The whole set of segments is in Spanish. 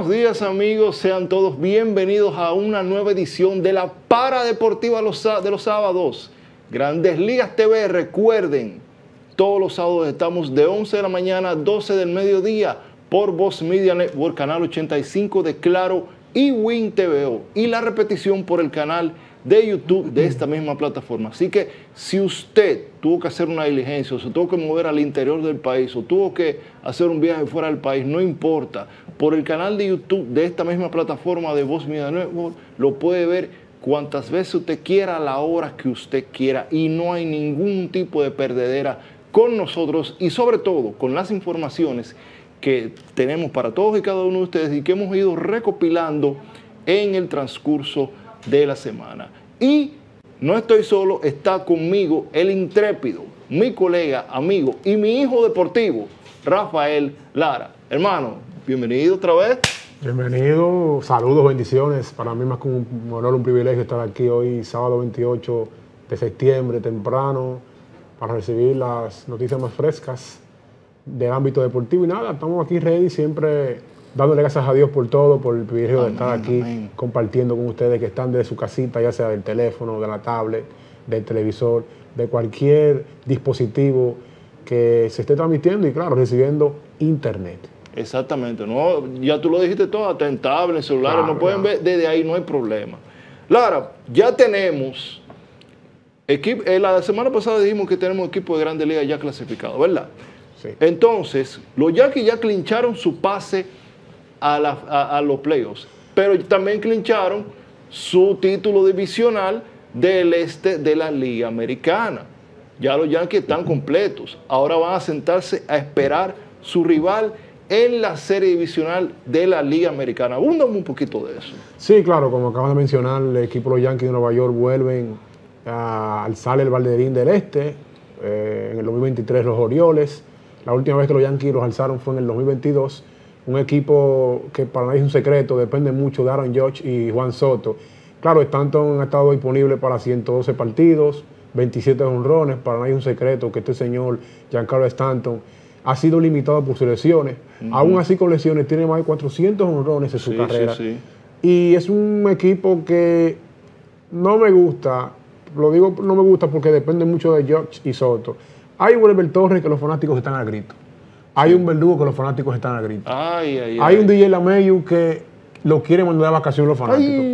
Buenos días amigos, sean todos bienvenidos a una nueva edición de la Para Deportiva de los sábados. Grandes Ligas TV, recuerden, todos los sábados estamos de 11 de la mañana a 12 del mediodía por Voz Media Network, canal 85 de Claro y Win TVO. Y la repetición por el canal de YouTube de esta misma plataforma. Así que si usted tuvo que hacer una diligencia, o se tuvo que mover al interior del país, o tuvo que hacer un viaje fuera del país, no importa. Por el canal de YouTube de esta misma plataforma de Voz Media Network, lo puede ver cuantas veces usted quiera, a la hora que usted quiera. Y no hay ningún tipo de perdedera con nosotros y sobre todo con las informaciones que tenemos para todos y cada uno de ustedes y que hemos ido recopilando en el transcurso de la semana. Y no estoy solo, está conmigo el intrépido, mi colega, amigo y mi hijo deportivo, Rafael Lara. Hermano, bienvenido otra vez. Bienvenido, saludos, bendiciones. Para mí más que un honor, un privilegio estar aquí hoy, sábado 28 de septiembre, temprano, para recibir las noticias más frescas del ámbito deportivo. Y nada, estamos aquí ready, siempre dándole gracias a Dios por todo, por el privilegio de estar aquí compartiendo con ustedes que están desde su casita, ya sea del teléfono, de la tablet, del televisor, de cualquier dispositivo que se esté transmitiendo y claro, recibiendo internet. Exactamente, no, ya tú lo dijiste todo, hasta en tablet, celulares, no pueden ver, desde ahí no hay problema. Lara, ya tenemos equipo, eh, la semana pasada dijimos que tenemos equipo de Grande Liga ya clasificado, ¿verdad? Sí. Entonces, los Yankees ya clincharon su pase a, los playoffs. Pero también clincharon su título divisional del este de la Liga Americana. Ya los Yankees están completos. Ahora van a sentarse a esperar su rival en la serie divisional de la Liga Americana. Abúndame un poquito de eso. Sí, claro, como acabas de mencionar, el equipo de los Yankees de Nueva York vuelven a alzar el balderín del este. Eh, en el 2023 los Orioles. La última vez que los Yankees los alzaron fue en el 2022 un equipo que para nadie es un secreto, depende mucho de Aaron Judge y Juan Soto. Claro, Stanton ha estado disponible para 112 partidos, 27 honrones, para nadie es un secreto que este señor, Giancarlo Stanton, ha sido limitado por sus lesiones. Aún así con lesiones tiene más de 400 honrones en su carrera. Y es un equipo que no me gusta, lo digo no me gusta porque depende mucho de George y Soto. Hay un Torres que los fanáticos están al grito. Hay un verdugo que los fanáticos están a grito. Hay un DJ Lameyu que lo quiere mandar a vacaciones los fanáticos.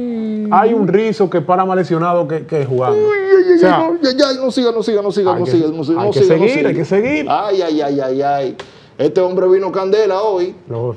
Hay un rizo que para más lesionado que, que jugando. ya, ya, no siga, no siga, no siga, no siga, no siga. Hay que seguir, hay que seguir. Ay, ay, ay, ay, ay. Este hombre vino candela hoy.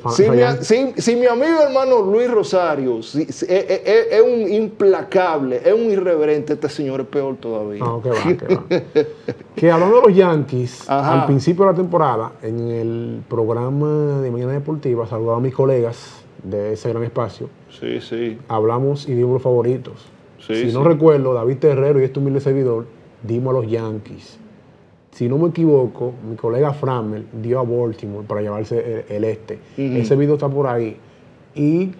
si, mi, amigo hermano Luis Rosario es, un implacable, es un irreverente, este señor es peor todavía. No, que va, que va. que hablando de los Yankees, al principio de la temporada, en el programa de Mañana Deportiva, saludaba a mis colegas de ese gran espacio. Sí, sí. Hablamos y dimos los favoritos. si no recuerdo, David Terrero y este humilde servidor, dimos a los Yankees si no me equivoco, mi colega Framel dio a Baltimore para llevarse el, este. Ese video está por ahí. Y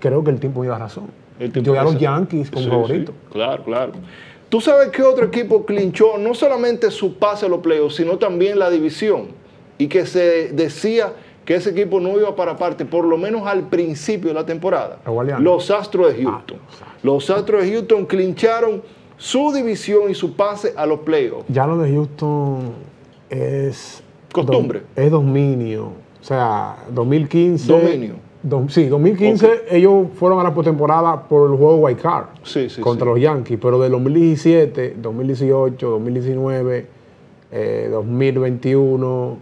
creo que el tiempo da razón. Los Yankees como favorito. Claro, claro. ¿Tú sabes qué otro equipo clinchó no solamente su pase a los playoffs, sino también la división? Y que se decía que ese equipo no iba para parte, por lo menos al principio de la temporada. Los Astros de Houston. Ah, los Astros de Houston clincharon su división y su pase a los playoffs. Ya lo de Houston es... Costumbre. es dominio. O sea, 2015... Dominio. sí, 2015 ellos fueron a la postemporada por el juego White Card sí, sí, contra los Yankees, pero de 2017, 2018, 2019, 2021,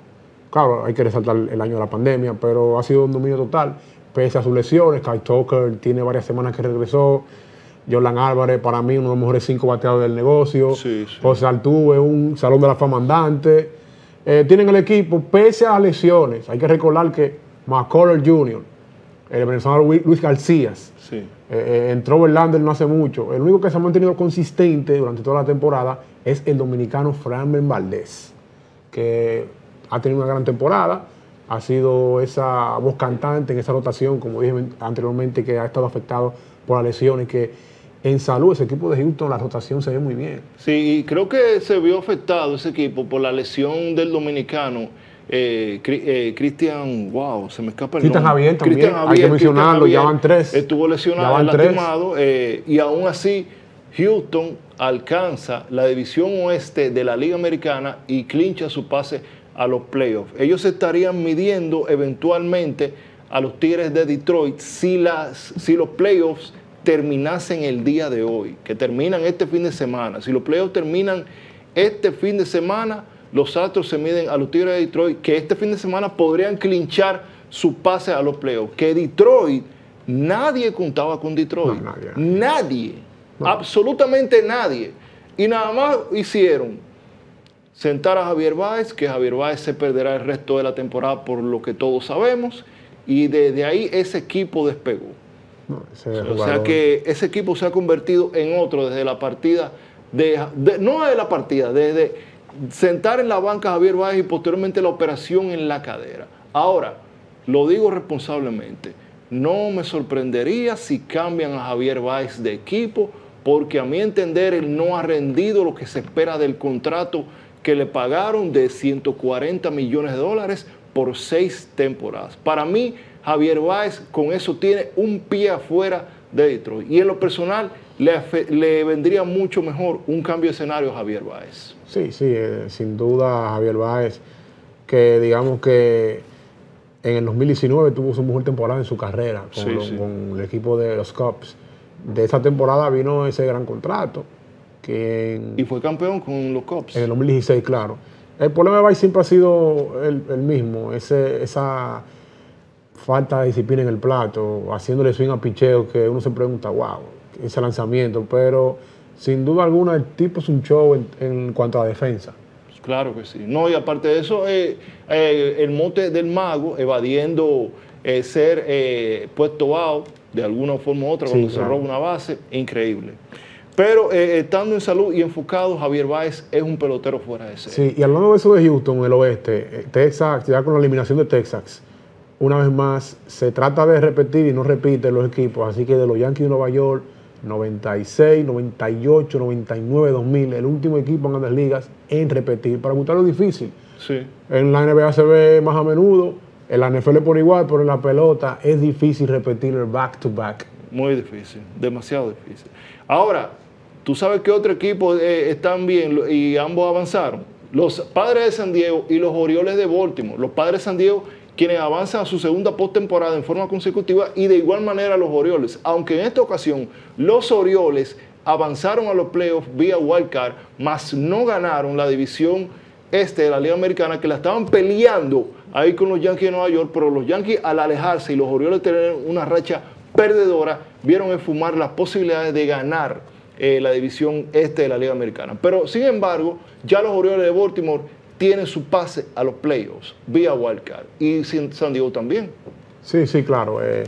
claro, hay que resaltar el año de la pandemia, pero ha sido un dominio total, pese a sus lesiones. Kai Tucker tiene varias semanas que regresó. Jordan Álvarez, para mí, uno de los mejores cinco bateadores del negocio. José Altuve, un salón de la fama andante. Eh, tienen el equipo, pese a las lesiones. Hay que recordar que McCullough Jr., el venezolano Luis García, eh, eh, entró Verlander no hace mucho. El único que se ha mantenido consistente durante toda la temporada es el dominicano Fran Valdés, que ha tenido una gran temporada. Ha sido esa voz cantante en esa rotación, como dije anteriormente, que ha estado afectado por las lesiones, que en salud, ese equipo de Houston, la rotación se ve muy bien. Sí, y creo que se vio afectado ese equipo por la lesión del dominicano eh, eh, Cristian, wow, se me escapa el Cristian nombre. Javier también, Cristian hay que Javier, mencionarlo, ya van tres. Estuvo lesionado, van tres. lastimado, eh, y aún así Houston alcanza la división oeste de la Liga Americana y clincha su pase a los playoffs. Ellos estarían midiendo eventualmente a los Tigres de Detroit si, las, si los playoffs terminasen el día de hoy, que terminan este fin de semana. Si los playoffs terminan este fin de semana, los Astros se miden a los Tigres de Detroit, que este fin de semana podrían clinchar su pase a los playoffs. Que Detroit, nadie contaba con Detroit. No, nadie. Nadie. Absolutamente nadie. Y nada más hicieron sentar a Javier Báez, que Javier Báez se perderá el resto de la temporada por lo que todos sabemos, y desde ahí ese equipo despegó. No, O sea que ese equipo se ha convertido en otro desde la partida, de, de- no de la partida, desde sentar en la banca a Javier Báez y posteriormente la operación en la cadera. Ahora, lo digo responsablemente, no me sorprendería si cambian a Javier Báez de equipo, porque a mi entender él no ha rendido lo que se espera del contrato que le pagaron de 140 millones de dólares por seis temporadas. Para mí, Javier Báez con eso tiene un pie afuera de Detroit. Y en lo personal, le, le vendría mucho mejor un cambio de escenario a Javier Báez. Sí, sí, eh, sin duda Javier Báez, que digamos que en el 2019 tuvo su mejor temporada en su carrera con, Sí, lo- sí. con el equipo de los Cubs. De esa temporada vino ese gran contrato, que en, Y fue campeón con los Cubs. en el 2016, claro. El problema de Báez siempre ha sido el, el mismo, ese, esa falta de disciplina en el plato, haciéndole swing a picheo que uno se pregunta, wow, ese lanzamiento, pero sin duda alguna el tipo es un show en, en cuanto a defensa. Claro que sí. No, y aparte de eso, eh, eh, el mote del mago, evadiendo eh, ser puesto out de alguna forma u otra Sí, cuando se claro. roba una base, increíble. Pero estando en salud y enfocado, Javier Báez es un pelotero fuera de serie. Sí, y hablando de eso de Houston, el oeste, Texas, ya con la eliminación de Texas, una vez más, se trata de repetir y no repiten los equipos, así que de los Yankees de Nueva York, 96, 98, 99, 2000, el último equipo en grandes ligas en repetir, para gustarlo difícil. Sí. En la NBA se ve más a menudo, en la NFL por igual, pero en la pelota es difícil repetir el back-to-back. Muy difícil, demasiado difícil. Ahora, tú sabes que otro equipo eh, están bien lo- y ambos avanzaron. Los padres de San Diego y los Orioles de Baltimore. Los padres de San Diego, quienes avanzan a su segunda postemporada en forma consecutiva, y de igual manera los Orioles. Aunque en esta ocasión los Orioles avanzaron a los playoffs vía wildcard, mas no ganaron la división este de la Liga Americana, que la estaban peleando ahí con los Yankees de Nueva York, pero los Yankees al alejarse y los Orioles tener una racha perdedora, vieron esfumar las posibilidades de ganar eh, la división este de la Liga Americana. Pero sin embargo, ya los Orioles de Baltimore tienen su pase a los playoffs vía wildcard y San Diego también. Sí, sí, claro. eh,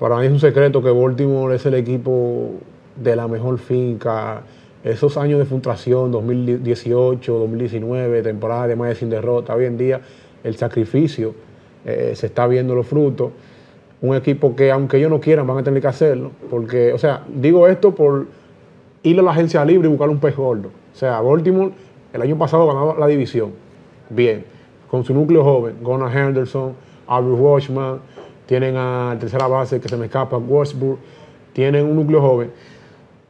para mí es un secreto que Baltimore es el equipo de la mejor finca. Esos años de frustración, 2018, 2019, temporada de más sin derrota, hoy en día el sacrificio eh, se está viendo los frutos. Un equipo que, aunque ellos no quieran, van a tener que hacerlo. Porque, o sea, digo esto por ir a la agencia libre y buscar un pez gordo. O sea, Baltimore el año pasado ganó la división. Bien. Con su núcleo joven, Gunnar Henderson, Albert Washman, tienen a tercera base que se me escapa, Westbrook, tienen un núcleo joven.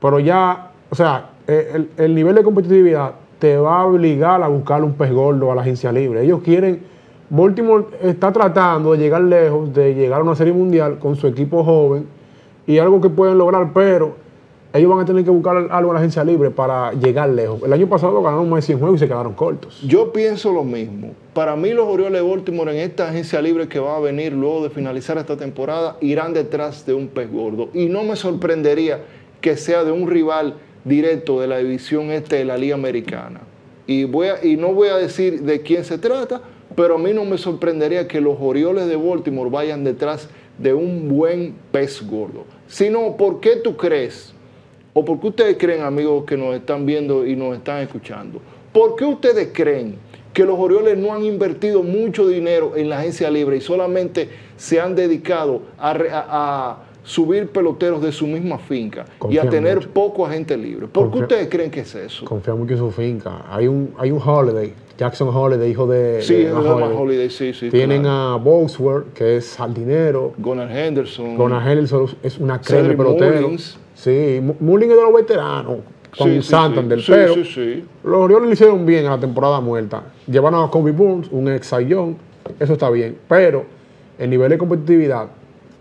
Pero ya, o sea, eh, el, el nivel de competitividad te va a obligar a buscar un pez gordo a la agencia libre. Ellos quieren, Baltimore está tratando de llegar lejos, de llegar a una serie mundial con su equipo joven y algo que pueden lograr, pero ellos van a tener que buscar algo en la agencia libre para llegar lejos. El año pasado ganaron más de 100 juegos y se quedaron cortos. Yo pienso lo mismo. Para mí los Orioles de Baltimore en esta agencia libre que va a venir luego de finalizar esta temporada irán detrás de un pez gordo. Y no me sorprendería que sea de un rival directo de la división este de la Liga Americana. Y, voy y no voy a decir de quién se trata, pero a mí no me sorprendería que los Orioles de Baltimore vayan detrás de un buen pez gordo. Sino, ¿por qué tú crees? ¿O por qué ustedes creen, amigos que nos están viendo y nos están escuchando? ¿Por qué ustedes creen que los Orioles no han invertido mucho dinero en la agencia libre y solamente se han dedicado a, re- a- a subir peloteros de su misma finca y a tener mucho. poco agente libre? ¿Por qué ustedes creen que es eso? Confía mucho en su finca. Hay un, hay un holiday Jackson Holiday, hijo de, Sí, de Matt de Holiday. Holiday, sí, sí. Tienen claro. a Bosworth, que es jardinero. Gunnar Henderson. Gunnar Henderson es una crema de pelotero. Mullins. Sí, Mu- Mullins es de los veteranos, con Sí, Santander. sí. Sí, pero sí, sí. los Orioles le hicieron bien en la temporada muerta. Llevaron a Kobe Burns, un ex Young, eso está bien. Pero el nivel de competitividad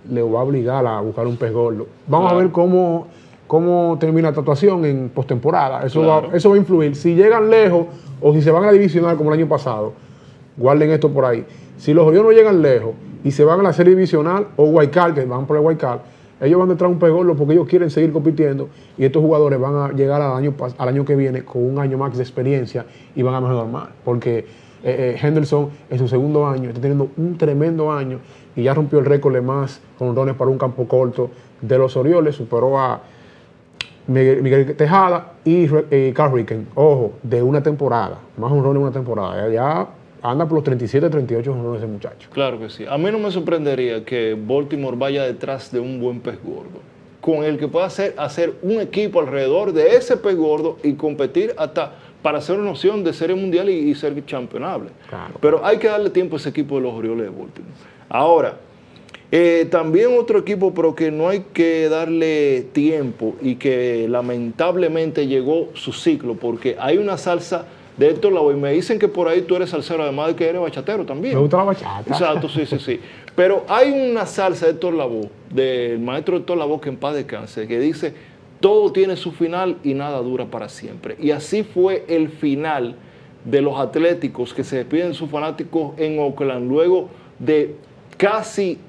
le va a obligar a buscar un pez gordo. Vamos Claro. a ver cómo, cómo termina la actuación en postemporada. Eso, Claro. va, eso va a influir. Si llegan lejos o si se van a la divisional como el año pasado, guarden esto por ahí. Si los Orioles no llegan lejos y se van a la serie divisional o Wildcard, que van por el Wildcard, ellos van a entrar un pegorlo porque ellos quieren seguir compitiendo y estos jugadores van a llegar al año, al año que viene con un año más de experiencia y van a mejorar más. Porque eh, eh, Henderson en su segundo año está teniendo un tremendo año y ya rompió el récord de más honrones para un campo corto de los Orioles, superó a Miguel, Tejada y eh, Carl Ricken, ojo, de una temporada, más honrones en una temporada. Ya anda por los 37, 38 honrones ese muchacho. Claro que sí. A mí no me sorprendería que Baltimore vaya detrás de un buen pez gordo, con el que pueda hacer, hacer un equipo alrededor de ese pez gordo y competir hasta para hacer una opción de serie mundial y, y ser campeonable. Claro. Pero hay que darle tiempo a ese equipo de los Orioles de Baltimore. Ahora, eh, también otro equipo, pero que no hay que darle tiempo y que lamentablemente llegó su ciclo, porque hay una salsa de Héctor Lavoe. Y me dicen que por ahí tú eres salsero, además de que eres bachatero también. Me gusta la bachata. Exacto, sí, sí, sí. Pero hay una salsa de Héctor Lavoe, del maestro Héctor Lavoe, que en paz descanse, que dice, todo tiene su final y nada dura para siempre. Y así fue el final de los Atléticos que se despiden de sus fanáticos en Oakland luego de casi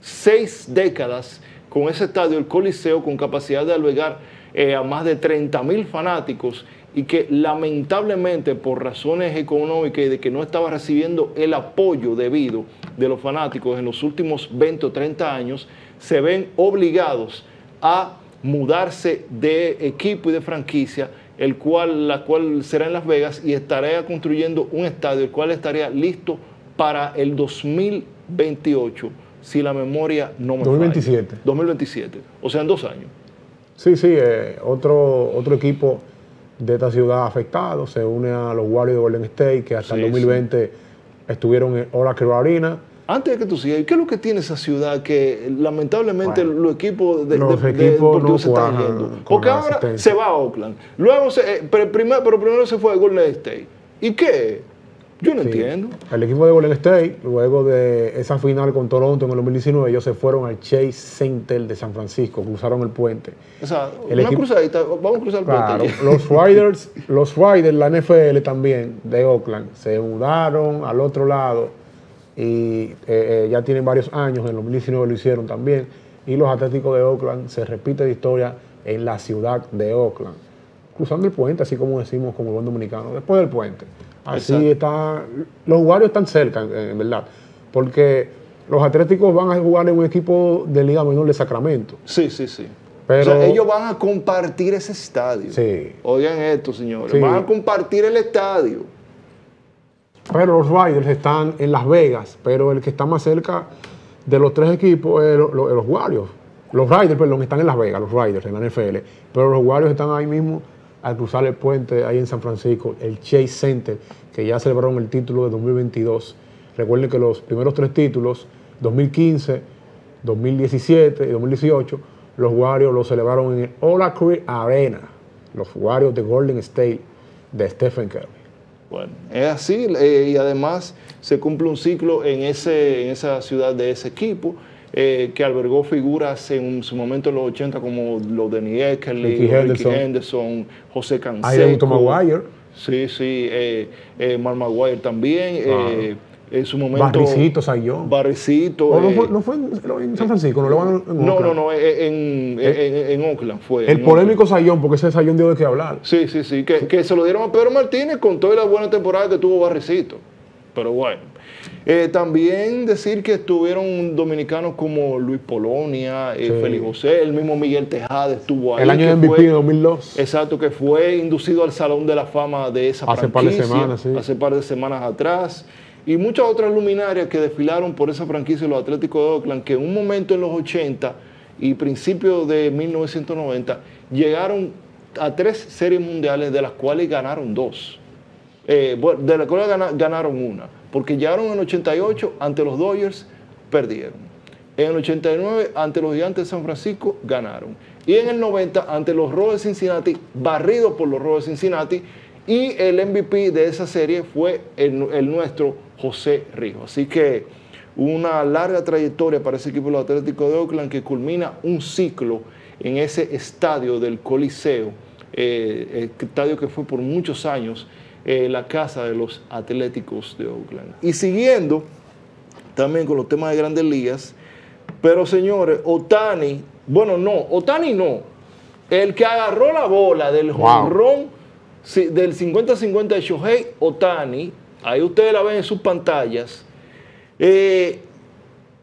seis décadas con ese estadio, el Coliseo, con capacidad de albergar eh, a más de 30 mil fanáticos y que lamentablemente por razones económicas y de que no estaba recibiendo el apoyo debido de los fanáticos en los últimos 20 o 30 años, se ven obligados a mudarse de equipo y de franquicia, el cual, la cual será en Las Vegas y estaría construyendo un estadio, el cual estaría listo para el 2028, si la memoria no me falla. 2027. 2027, o sea, en dos años. Sí, sí, eh, otro, otro equipo de esta ciudad afectado se une a los Warriors de Golden State, que hasta Sí, el 2020 estuvieron en Oracle Arena. Antes de que tú sigas, ¿qué es lo que tiene esa ciudad que lamentablemente Bueno, los equipos de, los de- de equipos deportivos no se están yendo? Porque ahora se va a Oakland, luego se, eh, pero, primero, pero primero se fue a Golden State. ¿Y qué? Yo no Sí. entiendo. El equipo de Golden State, luego de esa final con Toronto en el 2019, ellos se fueron al Chase Center de San Francisco, cruzaron el puente. O sea, El una equipo- cruzadita, vamos a cruzar el Claro, puente. los Riders, los Riders, la NFL también de Oakland, se mudaron al otro lado y eh, eh, ya tienen varios años, en el 2019 lo hicieron también, y los Atléticos de Oakland se repite la historia en la ciudad de Oakland, cruzando el puente, así como decimos como buen dominicano, después del puente. Así Exacto. está, los Warriors están cerca, en, verdad, porque los Atléticos van a jugar en un equipo de Liga Menor de Sacramento. Sí, sí, sí. Pero- o sea, ellos van a compartir ese estadio. Sí. Oigan esto, señores. Sí. Van a compartir el estadio. Pero los Riders están en Las Vegas, pero el que está más cerca de los tres equipos es lo- lo- los Warriors. Los Riders, perdón, están en Las Vegas, los Riders en la NFL, pero los Warriors están ahí mismo al cruzar el puente ahí en San Francisco, el Chase Center, que ya celebraron el título de 2022. Recuerden que los primeros tres títulos, 2015, 2017 y 2018, los Warriors los celebraron en el Oracle Arena, los Warriors de Golden State de Stephen Curry. Bueno, es así eh, y además se cumple un ciclo en, ese, en esa ciudad de ese equipo eh, que albergó figuras en su momento en los 80 como los de Eckerly, Ricky Henderson. Henderson, José Ahí Canseco. Maguire. Sí, sí, eh, eh, Mark Maguire también. eh, en su momento. Barricito, Sayón. Barricito. ¿O no eh, fue, no fue en, San Francisco? ¿No lo van en no, no, no, eh, en, en, en Oakland fue. El polémico Sayón, porque ese Sayón dio de qué hablar. Sí, sí, sí, que, que se lo dieron a Pedro Martínez con toda la buena temporada que tuvo Barricito. Pero bueno. Eh, también decir que estuvieron dominicanos como Luis Polonia, eh, Sí. Félix José, el mismo Miguel Tejada estuvo ahí. El año de MVP fue- de 2002. Exacto, que fue inducido al Salón de la Fama de esa Hace par de franquicia. semanas, sí. Hace par de semanas atrás. Y muchas otras luminarias que desfilaron por esa franquicia los Atléticos de Oakland, que en un momento en los 80 y principios de 1990 llegaron a tres series mundiales, de las cuales ganaron dos. Eh, bueno, de la cual gana- ganaron una, porque llegaron en el 88 ante los Dodgers, perdieron. En el 89 ante los Gigantes de San Francisco, ganaron. Y en el 90 ante los Rojos de Cincinnati, barridos por los Rojos de Cincinnati. Y el MVP de esa serie fue el, nuestro José Rijo. Así que una larga trayectoria para ese equipo de los Atléticos de Oakland que culmina un ciclo en ese estadio del Coliseo, eh, estadio que fue por muchos años eh, la casa de los Atléticos de Oakland. Y siguiendo también con los temas de grandes ligas, pero señores, Otani, bueno, no, Otani no, el que agarró la bola del jonrón del 50-50 de Shohei Otani, ahí ustedes la ven en sus pantallas, eh,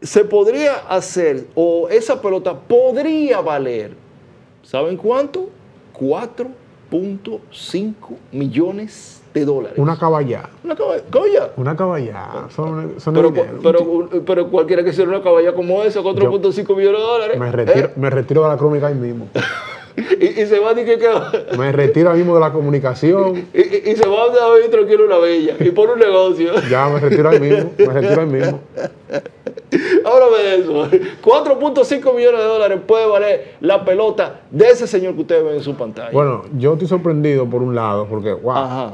se podría hacer, o esa pelota podría valer, ¿saben cuánto? 4.5 millones de dólares. Una caballá. Una caballa. caballa. Una caballa. Son, son Pero, pero, pero cualquiera que sea una caballa como esa, 4.5 millones de dólares. me, retiro, ¿eh? me retiro de la crónica ahí mismo. Y, y se va a decir que, que- Me retiro ahí mismo de la comunicación. y, y- y se va a vivir tranquilo en la bella y por un negocio. Ya me retiro ahí mismo. Me retiro ahí mismo. Háblame de eso. 4.5 millones de dólares puede valer la pelota de ese señor que ustedes ven en su pantalla. Bueno, yo estoy sorprendido por un lado, porque, wow, Ajá,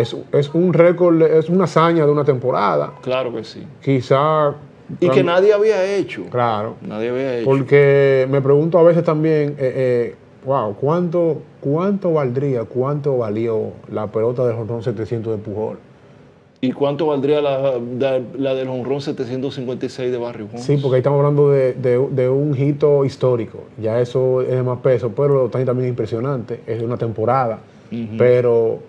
es, es un récord, es una hazaña de una temporada. claro que sí. Quizá. Y que nadie había hecho. Claro. Nadie había hecho. Porque me pregunto a veces también, eh, eh, wow, ¿cuánto, ¿cuánto valdría, cuánto valió la pelota de Jordan 700 de Pujol? ¿Y cuánto valdría la, la, la del honrón 756 de Barry Bonds? Sí, porque ahí estamos hablando de, de- de un hito histórico. Ya eso es de más peso, pero también es impresionante. Es de una temporada. Pero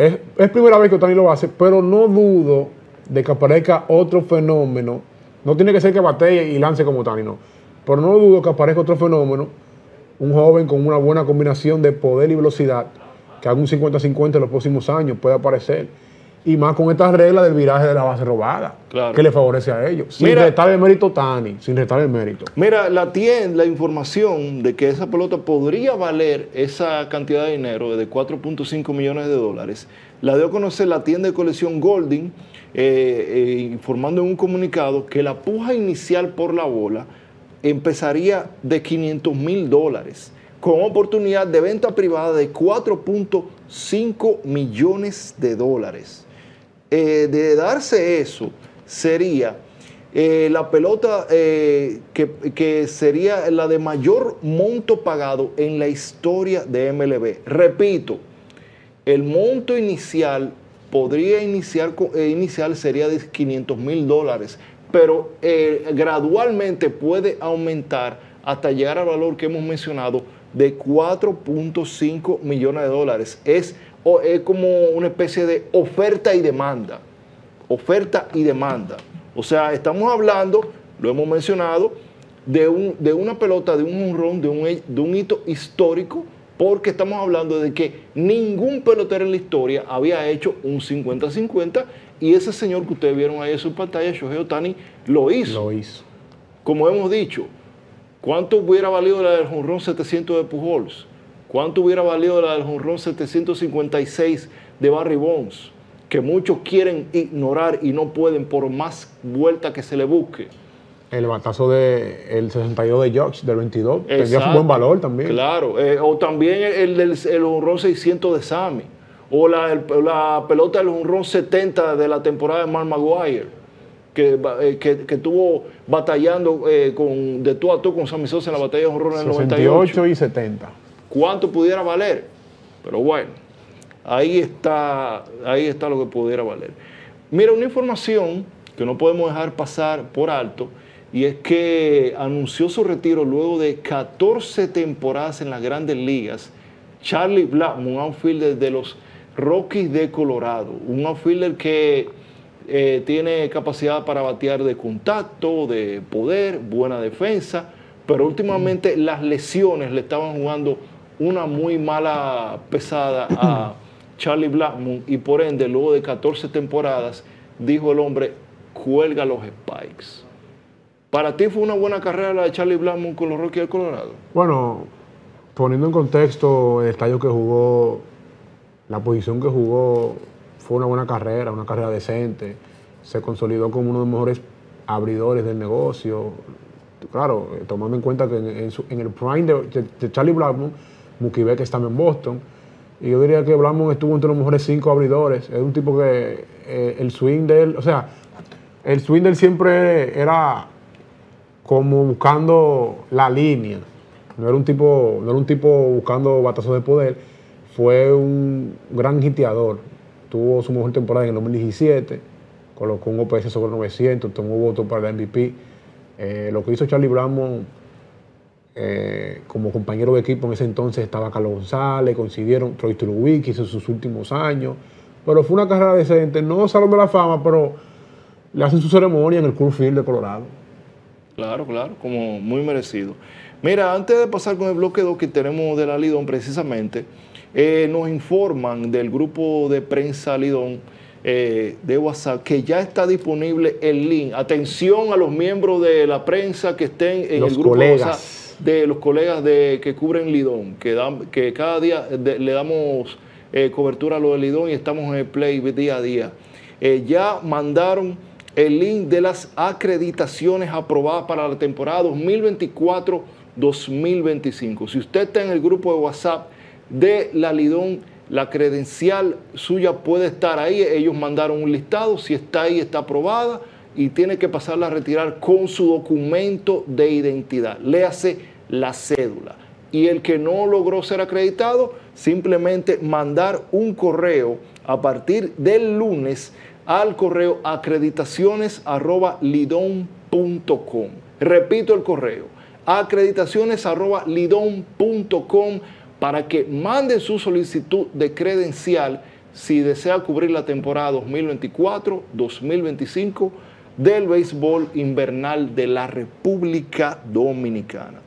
es, primera vez que Otani lo hace, pero no dudo de que aparezca otro fenómeno. No tiene que ser que batee y lance como Otani, no. Pero no dudo que aparezca otro fenómeno. Un joven con una buena combinación de poder y velocidad, que haga un 50-50 en los próximos años, puede aparecer. Y más con estas reglas del viraje de la base robada, Claro. que le favorece a ellos. Sin Mira- restar el mérito a Otani, sin restar el mérito. Mira, la tiene la información de que esa pelota podría valer esa cantidad de dinero de 4.5 millones de dólares. La dio a conocer la tienda de colección Golding, eh, eh, informando en un comunicado que la puja inicial por la bola empezaría de 500 mil dólares, con oportunidad de venta privada de 4.5 millones de dólares. Eh, de darse eso, sería eh, la pelota eh, que, que sería la de mayor monto pagado en la historia de MLB. Repito, el monto inicial podría iniciar, inicial sería de 500 mil dólares, pero gradualmente puede aumentar hasta llegar al valor que hemos mencionado de 4.5 millones de dólares. Es, o- es como una especie de oferta y demanda. Oferta y demanda. O sea, estamos hablando, lo hemos mencionado, de, un- de una pelota, de un honrón, de un, de un hito histórico, porque estamos hablando de que ningún pelotero en la historia había hecho un 50-50 y ese señor que ustedes vieron ahí en su pantalla, Shohei Otani, lo hizo. Lo hizo. Como hemos dicho, ¿cuánto hubiera valido la del jonrón 700 de Pujols? ¿Cuánto hubiera valido la del jonrón 756 de Barry Bonds? Que muchos quieren ignorar y no pueden por más vuelta que se le busque. El batazo del el 62 de Judge, del 22, tendría su Exacto. buen valor también. Claro, eh, o también el del el honrón 600 de Sammy, o la, el- la pelota del honrón 70 de la temporada de Mark Maguire, que, eh, que, que estuvo batallando eh, con, de tú a tú con Sammy Sosa en la batalla de honrón en el 98. 68 y 70. ¿Cuánto pudiera valer? Pero bueno, ahí está, ahí está lo que pudiera valer. Mira, una información que no podemos dejar pasar por alto, y es que anunció su retiro luego de 14 temporadas en las grandes ligas. Charlie Blackmon, un outfielder de los Rockies de Colorado, un outfielder que eh, tiene capacidad para batear de contacto, de poder, buena defensa, pero últimamente las lesiones le estaban jugando una muy mala pesada a Charlie Blackmon y por ende, luego de 14 temporadas, dijo el hombre, cuelga los spikes. ¿Para ti fue una buena carrera la de Charlie Blackmon con los Rockies de Colorado? Bueno, poniendo en contexto el estadio que jugó, la posición que jugó fue una buena carrera, una carrera decente. Se consolidó como uno de los mejores abridores del negocio. Claro, eh, tomando en cuenta que en, el prime de, Charlie Blackmon, Mookie Beck estaba en Boston. Y yo diría que Blackmon estuvo entre los mejores cinco abridores. Es un tipo que eh, el swing de él, o sea, el swing de él siempre era como buscando la línea. No era un tipo, no era un tipo buscando batazos de poder. Fue un gran hiteador. Tuvo su mejor temporada en el 2017 colocó un OPS sobre 900, tomó voto para el MVP. Eh, lo que hizo Charlie Brown eh, como compañero de equipo en ese entonces estaba Carlos González, coincidieron Troy Tulowitzki hizo sus últimos años, pero fue una carrera decente, no Salón de la Fama, pero le hacen su ceremonia en el Cool Field de Colorado. Claro, claro, como muy merecido. Mira, antes de pasar con el bloque 2 que tenemos de la Lidón precisamente, eh, nos informan del grupo de prensa Lidón eh, de WhatsApp que ya está disponible el link. Atención a los miembros de la prensa que estén en el grupo de WhatsApp de los colegas de, que cubren Lidón, que, dan, que cada día le damos eh, cobertura a lo de Lidón y estamos en el play día a día. Eh, ya mandaron el link de las acreditaciones aprobadas para la temporada 2024-2025. Si usted está en el grupo de WhatsApp de la Lidón, la credencial suya puede estar ahí. Ellos mandaron un listado, si está ahí está aprobada y tiene que pasarla a retirar con su documento de identidad. Léase la cédula. Y el que no logró ser acreditado, simplemente mandar un correo a partir del lunes al correo acreditaciones.lidon.com. Repito el correo, acreditaciones.lidon.com para que manden su solicitud de credencial si desea cubrir la temporada 2024-2025 del béisbol invernal de la República Dominicana.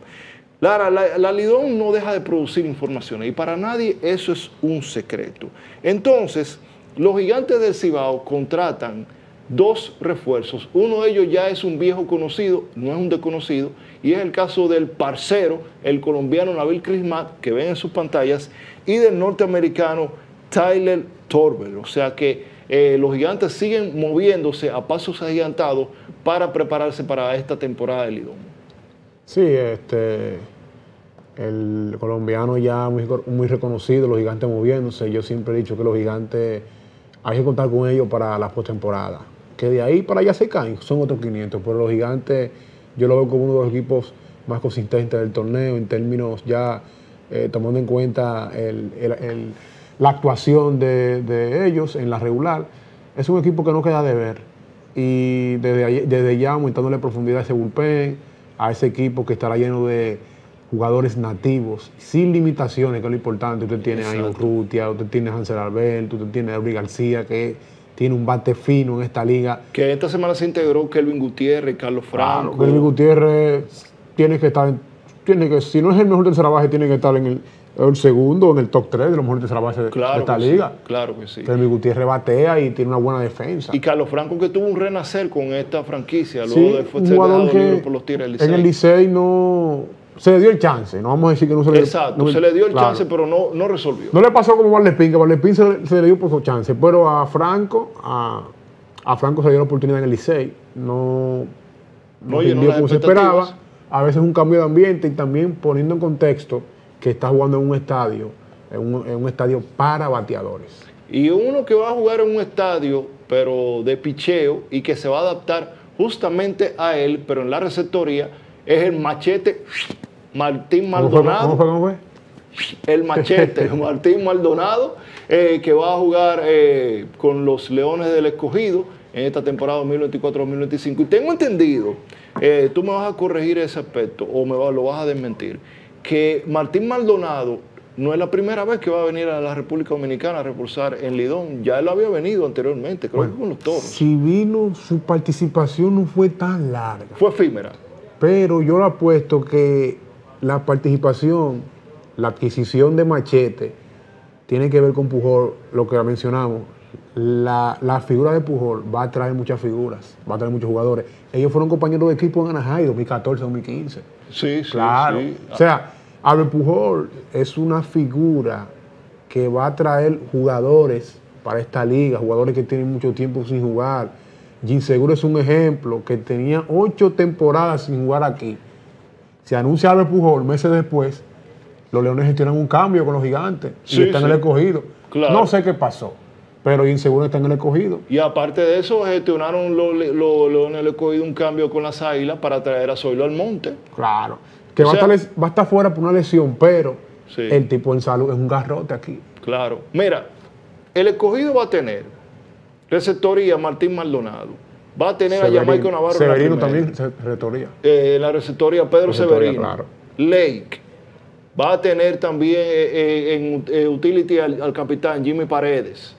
Lara, la, Lidón no deja de producir información y para nadie eso es un secreto. Entonces, los gigantes del Cibao contratan dos refuerzos. Uno de ellos ya es un viejo conocido, no es un desconocido, y es el caso del parcero, el colombiano Nabil Crismat, que ven en sus pantallas, y del norteamericano Tyler Torber. O sea que eh, los gigantes siguen moviéndose a pasos agigantados para prepararse para esta temporada de Lidón. Sí, este, el colombiano ya muy, reconocido, los gigantes moviéndose. Yo siempre he dicho que los gigantes hay que contar con ellos para la postemporada que de ahí para allá se caen, son otros 500, pero los gigantes yo lo veo como uno de los equipos más consistentes del torneo en términos ya eh, tomando en cuenta la actuación de, ellos en la regular. Es un equipo que no queda de ver y desde, desde ya aumentándole profundidad a ese bullpen, a ese equipo que estará lleno de jugadores nativos, sin limitaciones, que es lo importante. Usted tiene a Urrutia, usted tiene a Hansel Alberto, usted tiene a Eury García, que tiene un bate fino en esta liga. Que esta semana se integró Kelvin Gutiérrez, Carlos Franco. Kelvin Gutiérrez tiene que estar, tiene que, si no es el mejor tercera base, tiene que estar en el, segundo, en el top 3 de los mejores tercera base de esta liga. claro que sí. Kelvin Gutiérrez batea y tiene una buena defensa. Y Carlos Franco que tuvo un renacer con esta franquicia, luego de fue por los Tigres. En el Licey no se le dio el chance, no vamos a decir que no se le dio. Exacto, se le dio el chance, pero no, no resolvió. No le pasó como Valepín, que Valepín se, se, le dio por su chance, pero a Franco, a, a, Franco se dio la oportunidad en el Licey, no, no, no como se esperaba. A veces un cambio de ambiente y también poniendo en contexto que está jugando en un estadio, en un, en un estadio para bateadores. Y uno que va a jugar en un estadio, pero de picheo, y que se va a adaptar justamente a él, pero en la receptoría, es el machete Martín Maldonado. ¿Cómo fue, El machete Martín Maldonado, eh, que va a jugar eh, con los Leones del Escogido en esta temporada 2024-2025. Y tengo entendido, eh, tú me vas a corregir ese aspecto o me lo vas a desmentir, que Martín Maldonado no es la primera vez que va a venir a la República Dominicana a reforzar en Lidón. Ya él había venido anteriormente, creo que con los toros. Si vino, su participación no fue tan larga. Fue efímera. Pero yo le apuesto que la participación, la adquisición de Machete, tiene que ver con Pujol, lo que mencionamos. La, figura de Pujol va a traer muchas figuras, va a traer muchos jugadores. Ellos fueron compañeros de equipo en Anaheim 2014, 2015. Sí, sí. Claro. O sea, Albert Pujol es una figura que va a traer jugadores para esta liga, jugadores que tienen mucho tiempo sin jugar. Jim Seguro es un ejemplo, que tenía ocho temporadas sin jugar aquí. Se anuncia Albert Pujol meses después, los Leones gestionan un cambio con los gigantes y Sí, están en el escogido. Claro. No sé qué pasó, pero Jim Seguro está en el escogido. Y aparte de eso, gestionaron los Leones del Escogido un cambio con las Águilas para traer a Zoilo Almonte. Claro. Que O va, sea- a estar, les- va a estar fuera por una lesión, pero Sí. el tipo en salud es un garrote aquí. Claro. Mira, el escogido va a tener receptoría Martín Maldonado. Va a tener a Jamaica Navarro. Severino también, retoría. Eh, la receptoría Pedro Receptoría, Severino. claro. Lake. Va a tener también eh, eh, en utility al, al capitán Jimmy Paredes.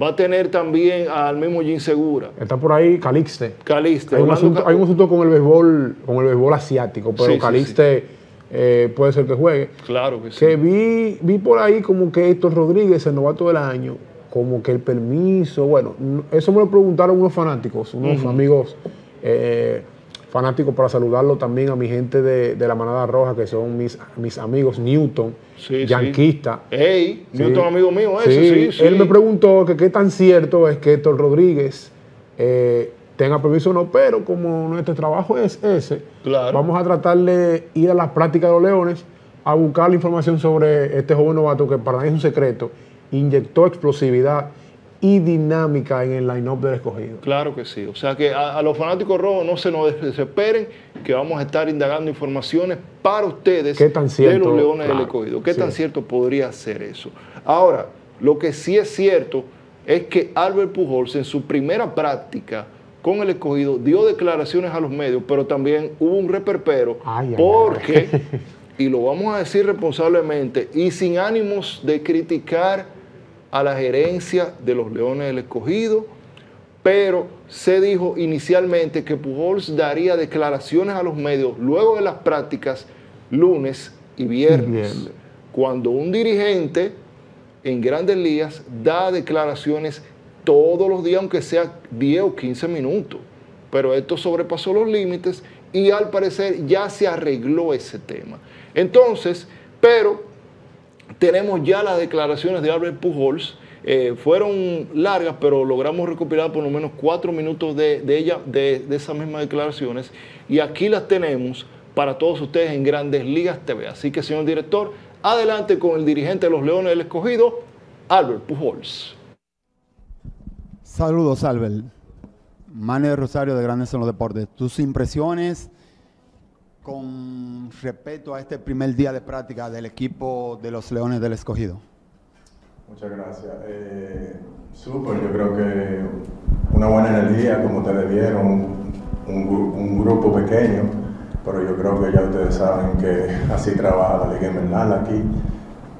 Va a tener también al mismo Jim Segura. Está por ahí Calixte. Caliste. Hay un, asunto, hay un asunto con el béisbol, con el béisbol asiático, pero Sí, sí, Calixte eh, puede ser que juegue. Claro que sí. Que vi, vi por ahí como que Héctor Rodríguez, el novato del año, como que el permiso, bueno, eso me lo preguntaron unos fanáticos, unos amigos eh, fanáticos para saludarlo también a mi gente de, de la Manada Roja, que son mis, mis amigos Newton, Sí, sí. yanquista. Ey, Sí. Newton, amigo mío, ese, Sí, sí, sí. Él me preguntó que qué tan cierto es que Héctor Rodríguez eh, tenga permiso o no, pero como nuestro trabajo es ese, Claro. vamos a tratar de ir a las prácticas de los Leones a buscar la información sobre este joven novato que para mí es un secreto, inyectó explosividad y dinámica en el line-up del escogido. Claro que sí. O sea que a, a los fanáticos rojos no se nos desesperen, que vamos a estar indagando informaciones para ustedes ¿Qué tan de los Leones del Escogido. ¿Qué sí. tan cierto podría ser eso? Ahora, lo que sí es cierto es que Albert Pujols en su primera práctica con el Escogido dio declaraciones a los medios, pero también hubo un reperpero Ay, ay, porque, ay. y lo vamos a decir responsablemente y sin ánimos de criticar a la gerencia de los Leones del Escogido, pero se dijo inicialmente que Pujols daría declaraciones a los medios luego de las prácticas lunes y viernes. Cuando un dirigente en grandes ligas da declaraciones todos los días, aunque sea 10 o 15 minutos. Pero esto sobrepasó los límites y al parecer ya se arregló ese tema. Entonces, pero tenemos ya las declaraciones de Albert Pujols. eh, fueron largas, pero logramos recopilar por lo menos cuatro minutos de, de ella, de, esas mismas declaraciones. Y aquí las tenemos para todos ustedes en Grandes Ligas TV. Así que, señor director, adelante con el dirigente de los Leones del Escogido, Albert Pujols. Saludos, Albert. Mane de Rosario de Grandes en los Deportes. Tus impresiones con respecto a este primer día de práctica del equipo de los Leones del Escogido. Muchas gracias. Eh, Súper, yo creo que una buena energía, como ustedes vieron, un, gru- un grupo pequeño, pero yo creo que ya ustedes saben que así trabaja la Liga aquí.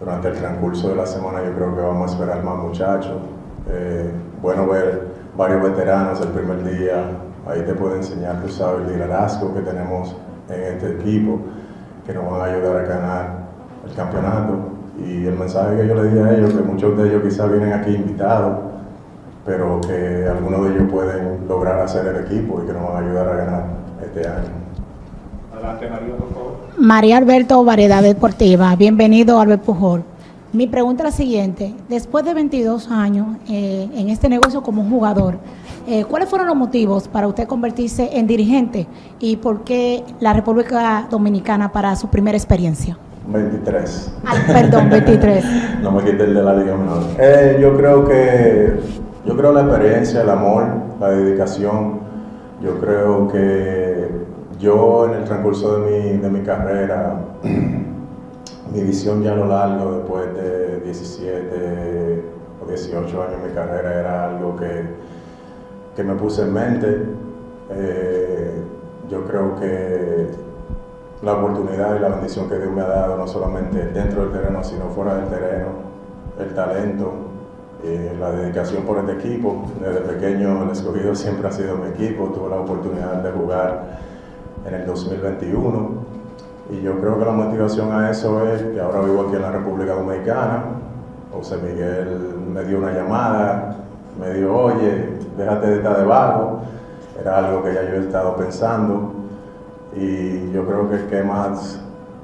Durante el transcurso de la semana yo creo que vamos a esperar más muchachos. Eh, bueno ver varios veteranos el primer día, ahí te puedo enseñar, tú sabes, el liderazgo que tenemos en este equipo, que nos van a ayudar a ganar el campeonato. Y el mensaje que yo le dije a ellos, que muchos de ellos quizás vienen aquí invitados, pero que algunos de ellos pueden lograr hacer el equipo y que nos van a ayudar a ganar este año. María Alberto, Variedad Deportiva. Bienvenido, Albert Pujol. Mi pregunta es la siguiente. Después de 22 años eh, en este negocio como jugador, eh, ¿cuáles fueron los motivos para usted convertirse en dirigente y por qué la República Dominicana para su primera experiencia? 23. Ay, perdón, 23. no me quite el de la Liga Menor. Eh, yo creo que, yo creo la experiencia, el amor, la dedicación. Yo creo que yo en el transcurso de mi, de mi carrera, mi visión ya a lo largo, después de 17 o 18 años de mi carrera, era algo que, que me puse en mente. Eh, yo creo que la oportunidad y la bendición que Dios me ha dado, no solamente dentro del terreno, sino fuera del terreno, el talento, eh, la dedicación por este equipo. Desde pequeño el escogido siempre ha sido mi equipo, tuve la oportunidad de jugar en el 2021 y yo creo que la motivación a eso es que ahora vivo aquí en la República Dominicana, José Miguel me dio una llamada, me dijo, oye, déjate de estar debajo, era algo que ya yo he estado pensando y yo creo que qué más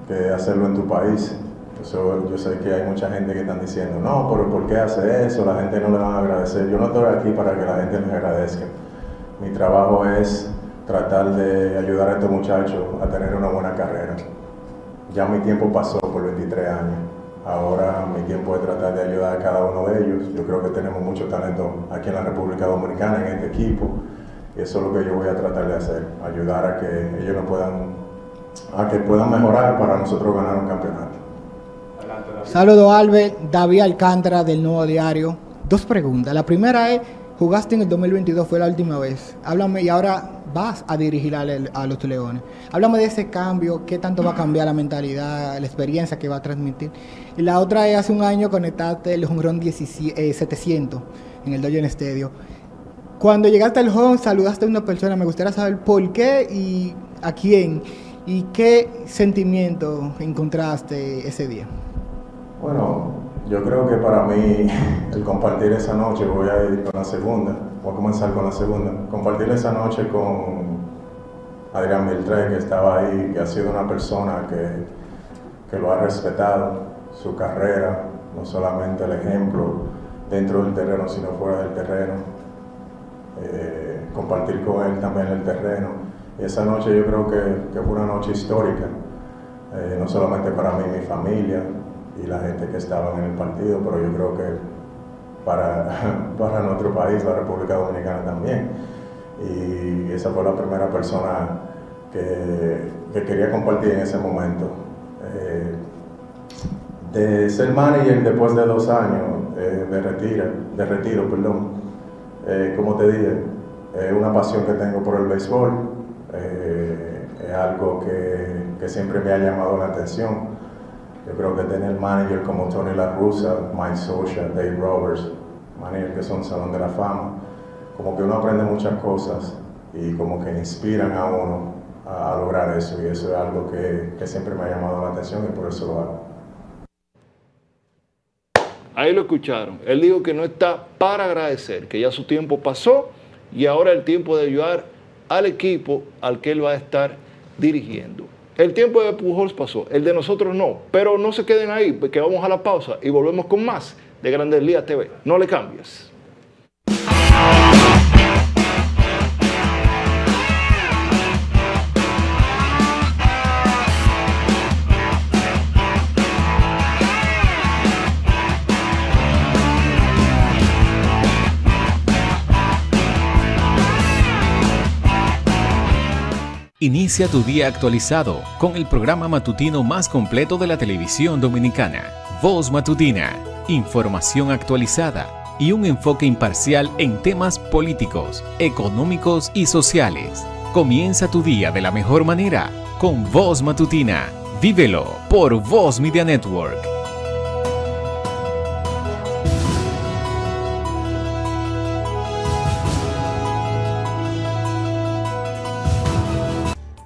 que hacerlo en tu país. yo sé que hay mucha gente que están diciendo, no, pero ¿por qué hace eso? La gente no le va a agradecer. Yo no estoy aquí para que la gente me agradezca. Mi trabajo es tratar de ayudar a estos muchachos a tener una buena carrera. Ya mi tiempo pasó por 23 años. Ahora mi tiempo es tratar de ayudar a cada uno de ellos. Yo creo que tenemos mucho talento aquí en la República Dominicana, en este equipo. Y eso es lo que yo voy a tratar de hacer, ayudar a que ellos no puedan, a que puedan mejorar para nosotros ganar un campeonato. Saludos Albert, David Alcántara del Nuevo Diario. Dos preguntas. La primera es, jugaste en el 2022, fue la última vez. Háblame, y ahora vas a dirigir a, los Leones. Háblame de ese cambio, qué tanto va a cambiar la mentalidad, la experiencia que va a transmitir. Y la otra es, hace un año conectaste el Hongrón 700 eh, en el Dodger Stadium. Cuando llegaste al home, saludaste a una persona, me gustaría saber por qué y a quién y qué sentimiento encontraste ese día. Bueno, yo creo que para mí el compartir esa noche, voy a ir con la segunda, voy a comenzar con la segunda, compartir esa noche con Adrián Beltré, que estaba ahí, que ha sido una persona que, que lo ha respetado, su carrera, no solamente el ejemplo dentro del terreno, sino fuera del terreno, eh, compartir con él también el terreno. Y esa noche yo creo que, que fue una noche histórica, eh, no solamente para mí mi familia, y la gente que estaba en el partido, pero yo creo que para, para nuestro país, la República Dominicana también. Y esa fue la primera persona que, que quería compartir en ese momento. Eh, de ser manager después de dos años eh, de, retiro, perdón, eh, como te dije, es una pasión que tengo por el béisbol, es algo que, que siempre me ha llamado la atención yo creo que tener manager como Tony La Russa, Mike Socha, Dave Roberts, managers que son Salón de la Fama, como que uno aprende muchas cosas y como que inspiran a uno a, lograr eso y eso es algo que, que siempre me ha llamado la atención y por eso lo hago. Ahí lo escucharon. Él dijo que no está para agradecer, que ya su tiempo pasó y ahora el tiempo de ayudar al equipo al que él va a estar dirigiendo. El tiempo de Pujols pasó, el de nosotros no. Pero no se queden ahí, que vamos a la pausa y volvemos con más de Grandes Ligas TV. No le cambies. Inicia tu día actualizado con el programa matutino más completo de la televisión dominicana. Voz Matutina, información actualizada y un enfoque imparcial en temas políticos, económicos y sociales. Comienza tu día de la mejor manera con Voz Matutina. Vívelo por Voz Media Network.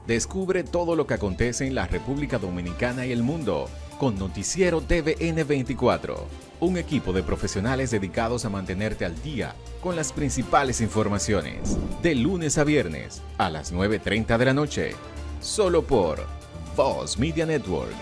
Descubre todo lo que acontece en la República Dominicana y el mundo con Noticiero TVN 24, un equipo de profesionales dedicados a mantenerte al día con las principales informaciones, de lunes a viernes a las 9.30 de la noche, solo por Voz Media Network.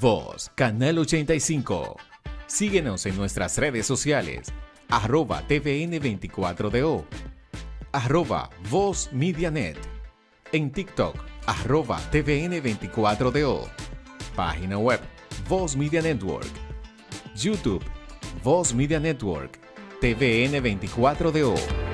Voz, Canal 85. Síguenos en nuestras redes sociales arroba tvn24do, arroba Voz Net, en TikTok, arroba tvn24do, página web Voz Media Network, YouTube, Voz Media Network, TVN24DO.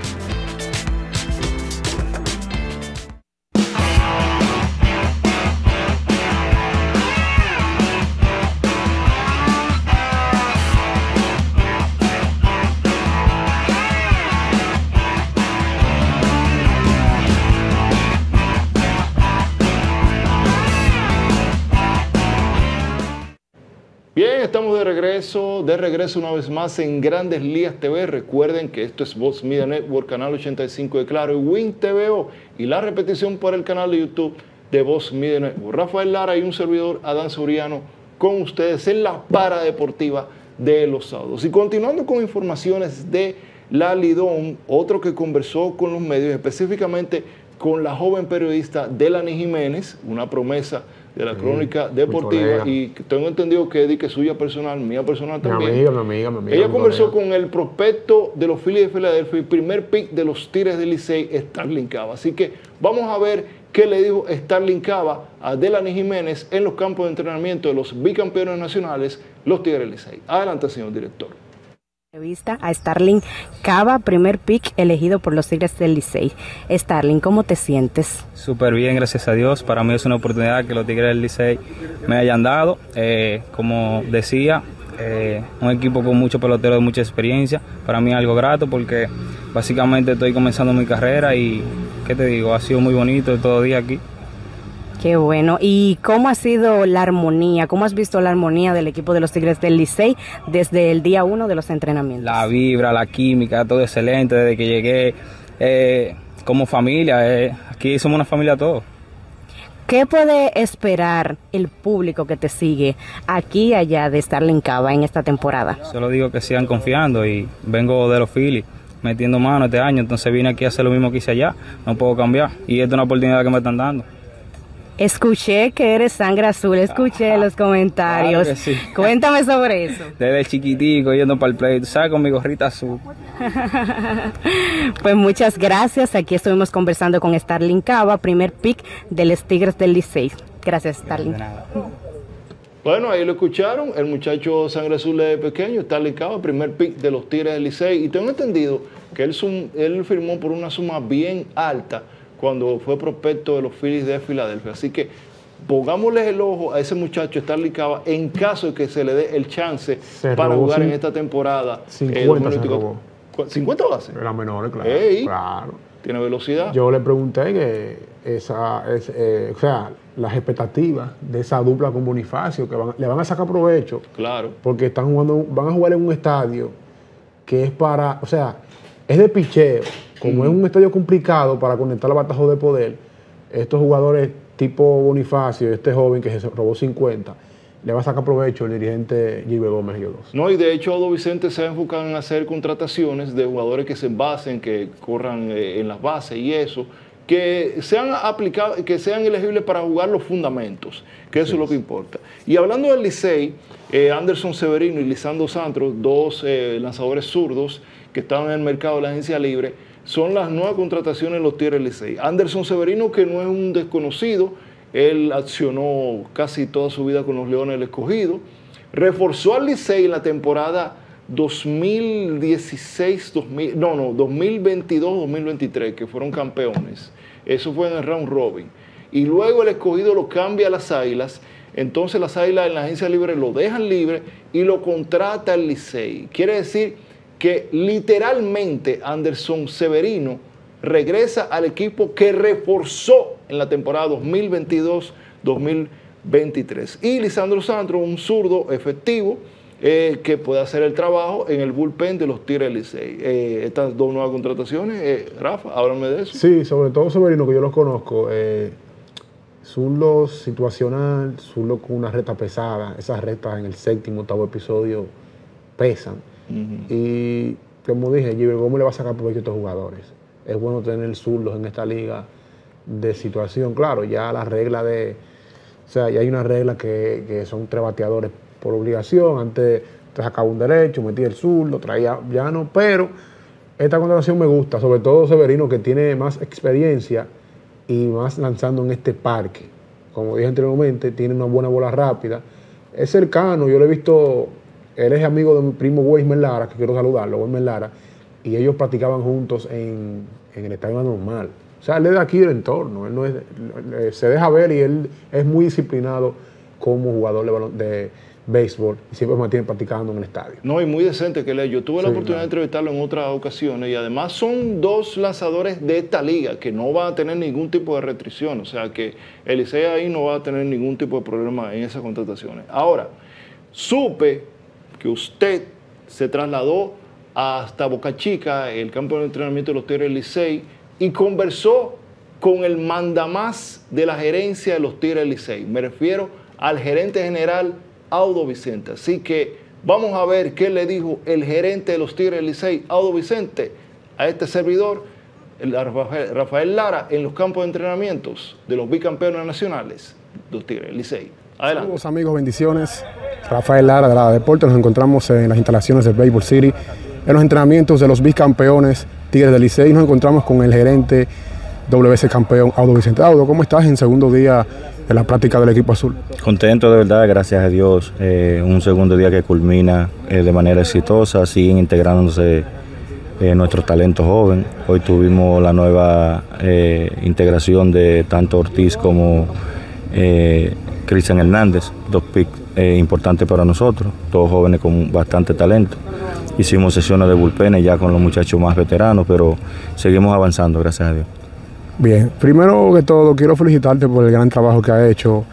De regreso una vez más en Grandes Ligas TV. Recuerden que esto es Voz Media Network, canal 85 de Claro y Win TVO y la repetición por el canal de YouTube de Voz Media Network. Rafael Lara y un servidor, Adán Soriano, con ustedes en la para deportiva de los sábados. Y continuando con informaciones de la Lidón, otro que conversó con los medios, específicamente con la joven periodista Delany Jiménez, una promesa de la crónica deportiva y tengo entendido que es que suya personal, mía personal también. Mi amiga, mi amiga, mi amiga. Ella conversó con el prospecto de los Phillies de Filadelfia y primer pick de los Tigres del Licey, Starling Cava. Así que vamos a ver qué le dijo Starling Cava a Delany Jiménez en los campos de entrenamiento de los bicampeones nacionales, los Tigres del Licey. Adelante, señor director. Entrevista a Starling Cava, primer pick elegido por los Tigres del Licey. Starling, ¿cómo te sientes? Súper bien, gracias a Dios. Para mí es una oportunidad que los Tigres del Licey me hayan dado. Eh, como decía, eh, un equipo con muchos peloteros de mucha experiencia. Para mí es algo grato porque básicamente estoy comenzando mi carrera y, ¿qué te digo? Ha sido muy bonito todo día aquí. Qué bueno. ¿Y cómo ha sido la armonía? ¿Cómo has visto la armonía del equipo de los Tigres del Licey desde el día uno de los entrenamientos? La vibra, la química, todo excelente desde que llegué eh, como familia. Eh, aquí somos una familia todos. ¿Qué puede esperar el público que te sigue aquí y allá de Starling Cava en esta temporada? Solo digo que sigan confiando y vengo de los Phillies metiendo mano este año, entonces vine aquí a hacer lo mismo que hice allá, no puedo cambiar y esta es una oportunidad que me están dando. Escuché que eres sangre azul, escuché los comentarios. Cuéntame sobre eso. Desde chiquitico yendo para el play, ¿sabes? Con mi gorrita azul. pues muchas gracias. Aquí estuvimos conversando con Starling Cava, primer pick de los Tigres del Licey. Gracias, Starling. Bueno, ahí lo escucharon, el muchacho sangre azul de pequeño, Starling Cava, primer pick de los Tigres del Licey. Y tengo entendido que él, él firmó por una suma bien alta cuando fue prospecto de los Phillies de Filadelfia. Así que pongámosle el ojo a ese muchacho Starling Cava en caso de que se le dé el chance para jugar en esta temporada. 50 eh, 50 bases. La menor, claro, claro. Tiene velocidad. Yo le pregunté que esa, eh, o sea, las expectativas de esa dupla con Bonifacio, que le van a sacar provecho. Claro. Porque están jugando, van a jugar en un estadio que es para, o sea, es de picheo como es un estadio complicado para conectar la batajo de poder, estos jugadores tipo Bonifacio, este joven que se robó 50, le va a sacar provecho el dirigente Gilbert Gómez y No, y de hecho Odo Vicente se ha enfocado en hacer contrataciones de jugadores que se basen, que corran eh, en las bases y eso, que sean aplicados, que sean elegibles para jugar los fundamentos, que eso es lo que importa. Y hablando del Licey, eh, Anderson Severino y Lisandro Santro, dos eh, lanzadores zurdos que estaban en el mercado de la agencia libre, son las nuevas contrataciones de los Tigres Licey. Anderson Severino, que no es un desconocido, él accionó casi toda su vida con los Leones del Escogido, reforzó al Licey en la temporada 2016, 2000, no, no, 2022-2023, que fueron campeones. Eso fue en el round robin. Y luego el escogido lo cambia a las Águilas. Entonces las Águilas en la agencia libre lo dejan libre y lo contrata el Licey. Quiere decir que literalmente Anderson Severino regresa al equipo que reforzó en la temporada 2022-2023. Y Lisandro Sandro, un zurdo efectivo, eh, que puede hacer el trabajo en el bullpen de los Tigres Licey. Eh, estas dos nuevas contrataciones, eh, Rafa, háblame de eso. Sí, sobre todo Severino, que yo los conozco. zurdo situacional, zurdo con una reta pesada. Esas retas en el séptimo, octavo episodio pesan y como dije, Gilbert Gómez le va a sacar provecho a estos jugadores. Es bueno tener zurdos en esta liga de situación. Claro, ya la regla de. O sea, ya hay una regla que, son tres bateadores por obligación. Antes te sacaba un derecho, metía el zurdo, traía ya no. Pero esta contratación me gusta, sobre todo Severino, que tiene más experiencia y más lanzando en este parque. Como dije anteriormente, tiene una buena bola rápida. Es cercano, yo lo he visto él es amigo de mi primo Weismer Lara, que quiero saludarlo, Weismer Lara, y ellos practicaban juntos en, el estadio normal. O sea, él es de aquí del entorno, él no es, se deja ver y él es muy disciplinado como jugador de, de béisbol y siempre mantiene practicando en el estadio. No, y muy decente que le. Yo tuve la oportunidad de entrevistarlo en otras ocasiones y además son dos lanzadores de esta liga que no van a tener ningún tipo de restricción. O sea que Elisea ahí no va a tener ningún tipo de problema en esas contrataciones. Ahora, supe que usted se trasladó hasta Boca Chica, el campo de entrenamiento de los Tigres Licey, y conversó con el mandamás de la gerencia de los Tigres Licey. Me refiero al gerente general Audo Vicente. Así que vamos a ver qué le dijo el gerente de los Tigres Licey, Audo Vicente, a este servidor Rafael, Lara en los campos de entrenamientos de los bicampeones nacionales, los Tigres, Licey. Adelante. Saludos amigos, bendiciones. Rafael Lara de la Deporte, nos encontramos en las instalaciones de Baseball City, en los entrenamientos de los bicampeones Tigres del Licey, nos encontramos con el gerente WC campeón Audo Vicente. Audo, ¿cómo estás en segundo día de la práctica del equipo azul? Contento de verdad, gracias a Dios. Eh, un segundo día que culmina eh, de manera exitosa, siguen integrándose eh, nuestros talentos jóvenes. Hoy tuvimos la nueva eh, integración de tanto Ortiz como eh, Cristian Hernández, dos picks importantes para nosotros, todos jóvenes con bastante talento. Hicimos sesiones de bullpen ya con los muchachos más veteranos, pero seguimos avanzando, gracias a Dios. Bien, primero que todo quiero felicitarte por el gran trabajo que ha hecho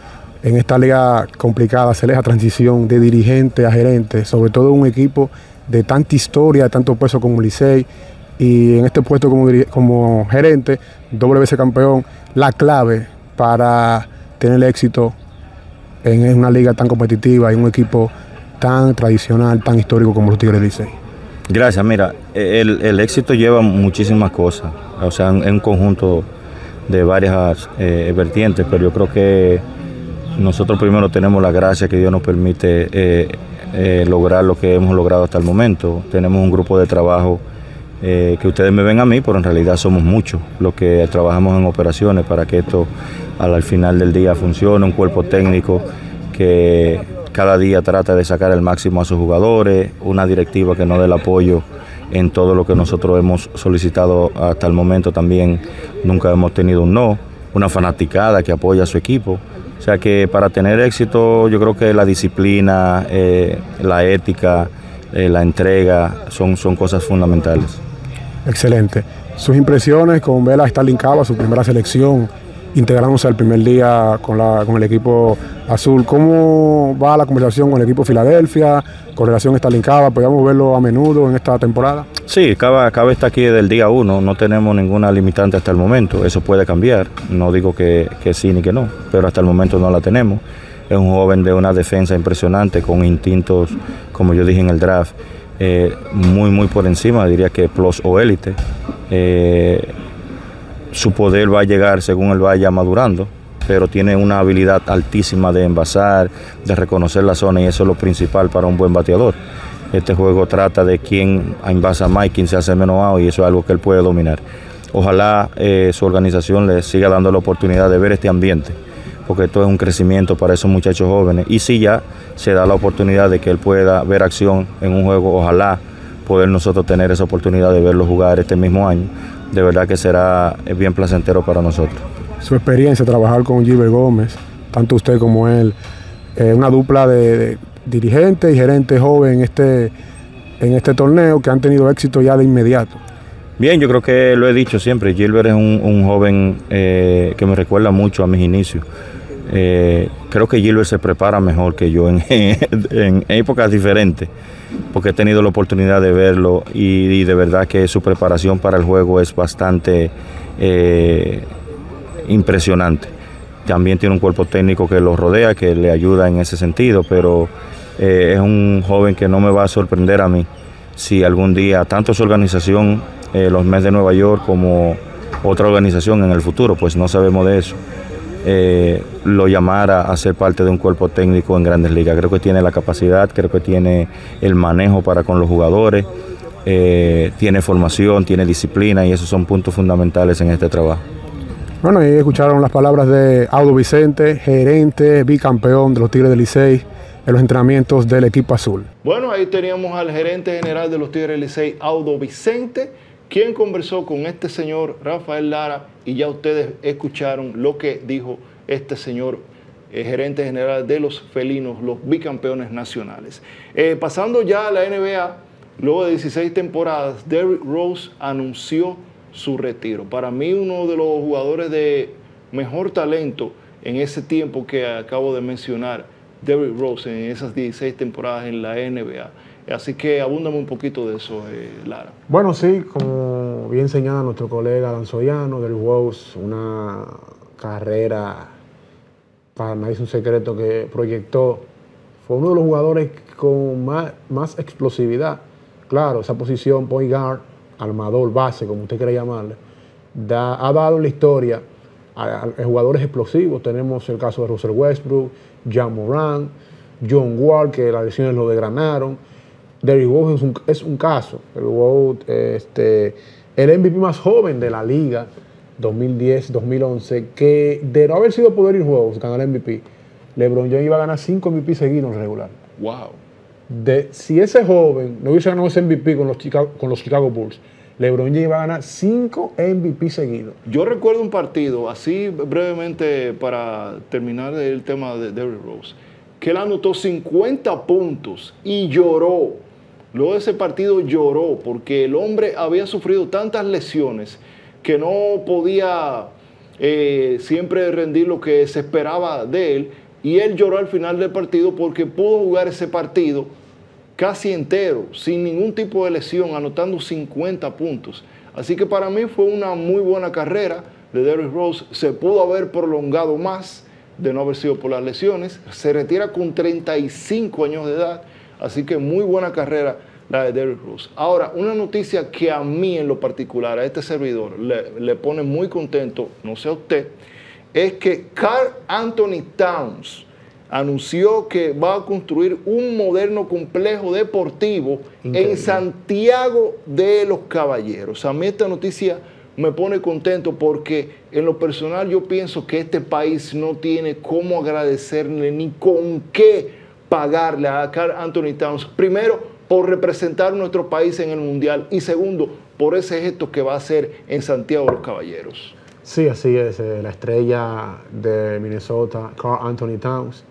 en esta liga complicada, hacer esa transición de dirigente a gerente, sobre todo un equipo de tanta historia, de tanto peso como Licey y en este puesto como, como gerente, doble vez campeón, la clave para tener éxito en una liga tan competitiva y un equipo tan tradicional, tan histórico como los Tigres Licey. Gracias, mira, el, éxito lleva muchísimas cosas, o sea, es un conjunto de varias eh, vertientes, pero yo creo que nosotros primero tenemos la gracia que Dios nos permite eh, eh, lograr lo que hemos logrado hasta el momento. Tenemos un grupo de trabajo que ustedes me ven a mí, pero en realidad somos muchos los que trabajamos en operaciones para que esto al, final del día funcione, un cuerpo técnico que cada día trata de sacar el máximo a sus jugadores, una directiva que nos dé el apoyo en todo lo que nosotros hemos solicitado hasta el momento también, nunca hemos tenido un no, una fanaticada que apoya a su equipo. O sea que para tener éxito yo creo que la disciplina, eh, la ética, eh, la entrega son, son cosas fundamentales. Excelente. Sus impresiones con Vela Stalin Cava, su primera selección, integrándose al primer día con, la, con el equipo azul. ¿Cómo va la conversación con el equipo Filadelfia, con relación a Stalin Cava? ¿Podríamos verlo a menudo en esta temporada? Sí, Cava, está aquí desde el día uno, no tenemos ninguna limitante hasta el momento, eso puede cambiar, no digo que, que sí ni que no, pero hasta el momento no la tenemos. Es un joven de una defensa impresionante, con instintos, como yo dije en el draft, eh, muy, muy por encima, diría que plus o élite. Eh, su poder va a llegar según él vaya madurando, pero tiene una habilidad altísima de envasar, de reconocer la zona y eso es lo principal para un buen bateador. Este juego trata de quién envasa más y quién se hace menos out y eso es algo que él puede dominar. Ojalá eh, su organización le siga dando la oportunidad de ver este ambiente, porque esto es un crecimiento para esos muchachos jóvenes. Y si ya se da la oportunidad de que él pueda ver acción en un juego, ojalá poder nosotros tener esa oportunidad de verlo jugar este mismo año, de verdad que será bien placentero para nosotros. Su experiencia, trabajar con Giver Gómez, tanto usted como él, eh, una dupla de, dirigente y gerente joven en este, en este torneo que han tenido éxito ya de inmediato. Bien, yo creo que lo he dicho siempre, Gilbert es un, joven eh, que me recuerda mucho a mis inicios. Eh, creo que Gilbert se prepara mejor que yo en, épocas diferentes porque he tenido la oportunidad de verlo y, de verdad que su preparación para el juego es bastante eh, impresionante. También tiene un cuerpo técnico que lo rodea, que le ayuda en ese sentido, pero eh, es un joven que no me va a sorprender a mí si algún día, tanto su organización, los Mets de Nueva York, como otra organización en el futuro, pues no sabemos de eso eh, lo llamara a ser parte de un cuerpo técnico en grandes ligas. Creo que tiene la capacidad, creo que tiene el manejo para con los jugadores, eh, tiene formación, tiene disciplina y esos son puntos fundamentales en este trabajo. Bueno, ahí escucharon las palabras de Audo Vicente, gerente, bicampeón de los Tigres del Licey en los entrenamientos del equipo azul. Bueno, ahí teníamos al gerente general de los Tigres del Licey, Audo Vicente quien conversó con este señor Rafael Lara y ya ustedes escucharon lo que dijo este señor eh, gerente general de los felinos, los bicampeones nacionales. Eh, pasando ya a la NBA, luego de 16 temporadas, Derrick Rose anunció su retiro. Para mí uno de los jugadores de mejor talento en ese tiempo que acabo de mencionar, Derrick Rose en esas 16 temporadas en la NBA. Así que abúndame un poquito de eso, eh, Lara. Bueno, sí, como bien señala nuestro colega Danzoyano del Rose, una carrera, para nadie es un secreto que proyectó, fue uno de los jugadores con más, explosividad. Claro, esa posición point guard, armador, base, como usted quiera llamarle, ha dado la historia a, jugadores explosivos. Tenemos el caso de Russell Westbrook, John Moran, John Wall, que las lesiones lo degranaron. Derrick Rose es un, es un caso. este, el MVP más joven de la liga 2010-2011, que de no haber sido poder ir juegos, ganar el MVP, LeBron James iba a ganar 5 MVP seguidos en regular. Wow. De, si ese joven no hubiese ganado ese MVP con los Chicago, con los Chicago Bulls, LeBron James iba a ganar 5 MVP seguidos. Yo recuerdo un partido, así brevemente para terminar el tema de Derrick Rose, que él anotó 50 puntos y lloró. Luego de ese partido lloró porque el hombre había sufrido tantas lesiones que no podía eh, siempre rendir lo que se esperaba de él. Y él lloró al final del partido porque pudo jugar ese partido casi entero, sin ningún tipo de lesión, anotando 50 puntos. Así que para mí fue una muy buena carrera de Derrick Rose. Se pudo haber prolongado más de no haber sido por las lesiones. Se retira con 35 años de edad. Así que muy buena carrera la de Derrick Rose. Ahora, una noticia que a mí en lo particular, a este servidor, le, le pone muy contento, no sé a usted, es que Carl Anthony Towns, anunció que va a construir un moderno complejo deportivo en Santiago de los Caballeros. A mí esta noticia me pone contento porque en lo personal yo pienso que este país no tiene cómo agradecerle ni con qué pagarle a Carl Anthony Towns. Primero, por representar nuestro país en el Mundial y segundo, por ese gesto que va a hacer en Santiago los Caballeros. Sí, así es. Eh, la estrella de Minnesota, Carl Anthony Towns,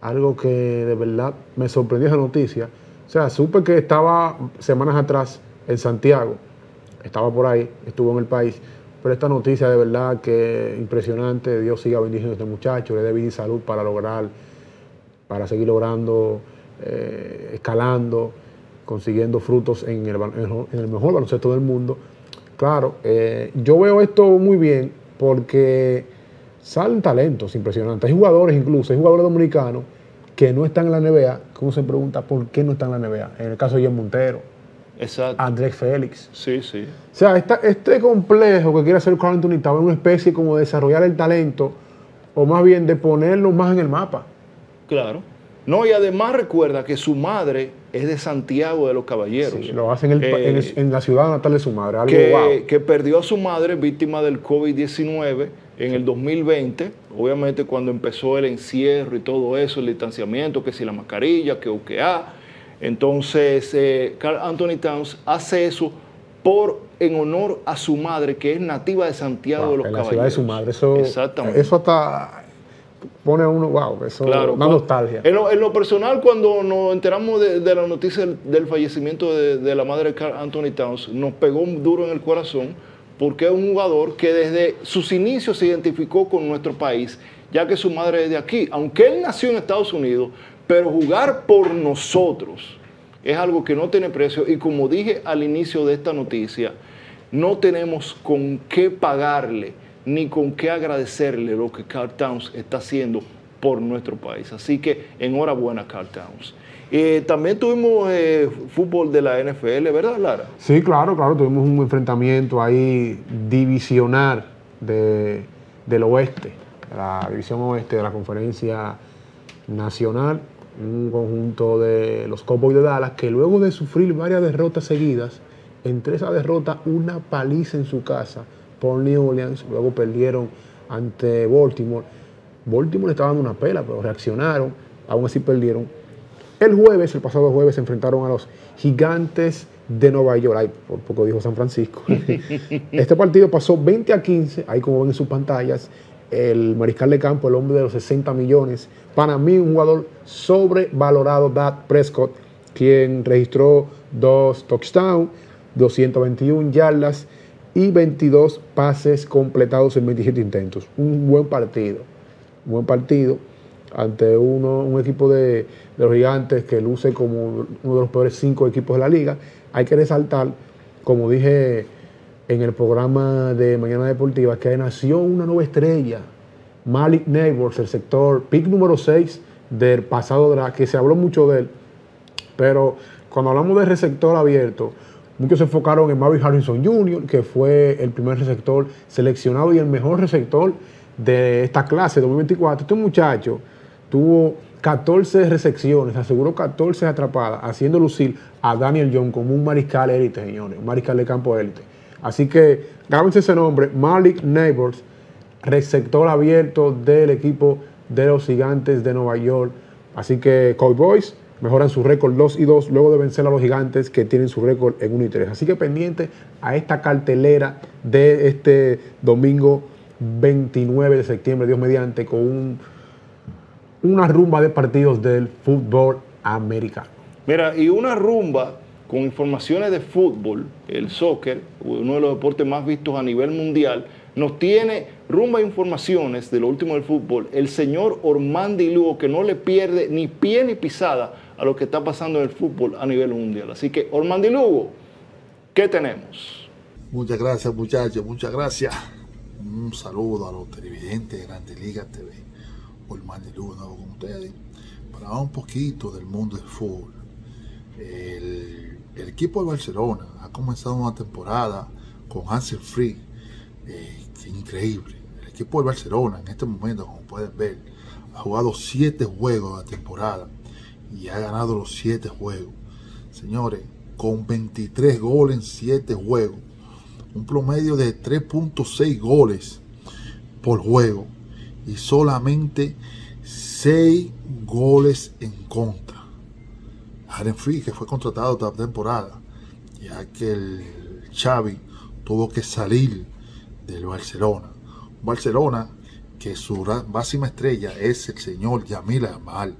algo que de verdad me sorprendió esa noticia. O sea, supe que estaba semanas atrás en Santiago, estaba por ahí, estuvo en el país, pero esta noticia de verdad que impresionante, Dios siga bendiciendo a este muchacho, le dé vida y salud para lograr, para seguir logrando, eh, escalando, consiguiendo frutos en el, en el, mejor baloncesto del mundo. Claro, eh, yo veo esto muy bien porque salen talentos impresionantes. Hay jugadores incluso, hay jugadores dominicanos que no están en la NBA, ¿Cómo se pregunta por qué no están en la NBA. En el caso de Jen Montero, Exacto. Andrés Félix. Sí, sí. O sea, este complejo que quiere hacer Carl Anthony es una especie como de desarrollar el talento, o más bien de ponerlo más en el mapa. Claro. No, y además recuerda que su madre es de Santiago de los Caballeros. Sí, lo hace en, eh, la ciudad natal de su madre. Algo que, que perdió a su madre víctima del COVID-19 en el 2020, obviamente cuando empezó el encierro y todo eso, el distanciamiento, que si la mascarilla, que UQA. Entonces, eh, Carl Anthony Towns hace eso por en honor a su madre, que es nativa de Santiago de los en la ciudad de su madre. Eso, Exactamente. Eso hasta pone a uno, wow, eso claro, una nostalgia. En lo, personal, cuando nos enteramos de, la noticia del, fallecimiento de, de, la madre de Carl Anthony Towns, nos pegó duro en el corazón porque es un jugador que desde sus inicios se identificó con nuestro país, ya que su madre es de aquí. Aunque él nació en Estados Unidos, pero jugar por nosotros es algo que no tiene precio y como dije al inicio de esta noticia, no tenemos con qué pagarle ni con qué agradecerle lo que Carl Towns está haciendo por nuestro país. Así que enhorabuena Carl Towns. Eh, también tuvimos eh, fútbol de la NFL, ¿verdad, Lara? Sí, claro, claro, tuvimos un enfrentamiento ahí divisional de, del oeste, la división oeste de la conferencia nacional, un conjunto de los Cowboys de Dallas que luego de sufrir varias derrotas seguidas, entre esa derrota una paliza en su casa por New Orleans, luego perdieron ante Baltimore. Baltimore estaba dando una pela, pero reaccionaron, aún así perdieron el jueves, el pasado jueves, se enfrentaron a los gigantes de Nueva York. Ay, por poco dijo San Francisco. este partido pasó 20 a 15, ahí como ven en sus pantallas, el mariscal de campo, el hombre de los 60 millones. Para mí, un jugador sobrevalorado, Dad Prescott, quien registró dos touchdowns, 221 yardas y 22 pases completados en 27 intentos. Un buen partido, un buen partido ante uno, un equipo de, los gigantes que luce como uno de los peores cinco equipos de la liga. Hay que resaltar, como dije en el programa de Mañana Deportiva, que nació una nueva estrella, Malik Neighbors, el sector pick número 6 del pasado draft, que se habló mucho de él, pero cuando hablamos de receptor abierto, Muchos se enfocaron en Marvin Harrison Jr., que fue el primer receptor seleccionado y el mejor receptor de esta clase 2024. Este muchacho tuvo 14 recepciones, aseguró 14 atrapadas, haciendo lucir a Daniel John como un mariscal élite, señores, un mariscal de campo élite. Así que grábense ese nombre, Malik Neighbors, receptor abierto del equipo de los gigantes de Nueva York. Así que Cowboys mejoran su récord 2 y 2 luego de vencer a los gigantes que tienen su récord en 1 y 3. Así que pendiente a esta cartelera de este domingo 29 de septiembre, Dios mediante, con un, una rumba de partidos del fútbol americano. Mira, y una rumba con informaciones de fútbol, el soccer, uno de los deportes más vistos a nivel mundial, nos tiene rumba informaciones de lo último del fútbol el señor Ormandi Lugo, que no le pierde ni pie ni pisada a lo que está pasando en el fútbol a nivel mundial. Así que, Ormandi Lugo, ¿qué tenemos? Muchas gracias, muchachos, muchas gracias. Un saludo a los televidentes de Grandes Ligas TV. Ormandi Lugo, nuevo con ustedes, para un poquito del mundo del fútbol. El, el equipo de Barcelona ha comenzado una temporada con Hansel Free eh, increíble. El equipo de Barcelona en este momento, como pueden ver, ha jugado siete juegos de la temporada y ha ganado los siete juegos. Señores, con 23 goles en 7 juegos, un promedio de 3.6 goles por juego y solamente 6 goles en contra. Aaron Free, que fue contratado esta temporada, ya que el Xavi tuvo que salir del Barcelona. Barcelona que su máxima estrella es el señor Yamil Amal,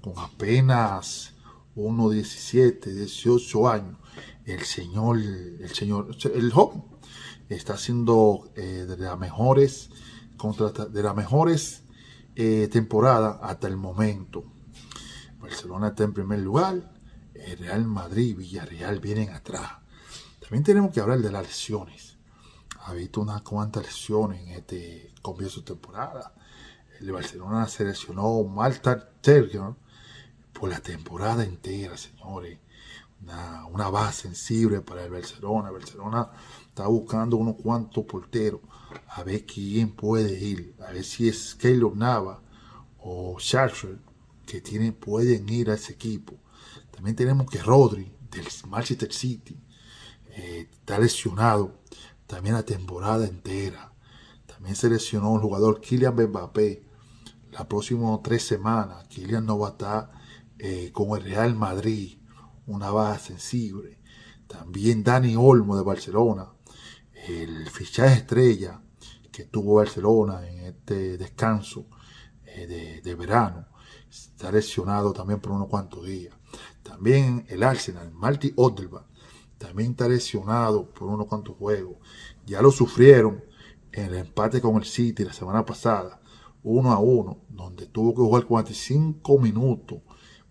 con apenas unos 17, 18 años. El señor, el señor, el joven está haciendo eh, de las mejores de las mejores eh, temporadas hasta el momento. Barcelona está en primer lugar, el Real Madrid y Villarreal vienen atrás. También tenemos que hablar de las lesiones ha visto unas cuantas lesiones en este comienzo de temporada. El Barcelona seleccionó Malta Terger por la temporada entera, señores. Una, base sensible para el Barcelona. El Barcelona está buscando unos cuantos porteros a ver quién puede ir. A ver si es Keylor Nava o Schachter que tienen, pueden ir a ese equipo. También tenemos que Rodri del Manchester City eh, está lesionado también la temporada entera. También seleccionó un jugador Kylian Mbappé. Las próximas tres semanas, Kylian no va a estar eh, con el Real Madrid, una base sensible. También Dani Olmo de Barcelona, el fichaje estrella que tuvo Barcelona en este descanso eh, de, verano, está lesionado también por unos cuantos días. También el Arsenal, Marty Odelba, también está lesionado por unos cuantos juegos. Ya lo sufrieron en el empate con el City la semana pasada, uno a uno, donde tuvo que jugar 45 minutos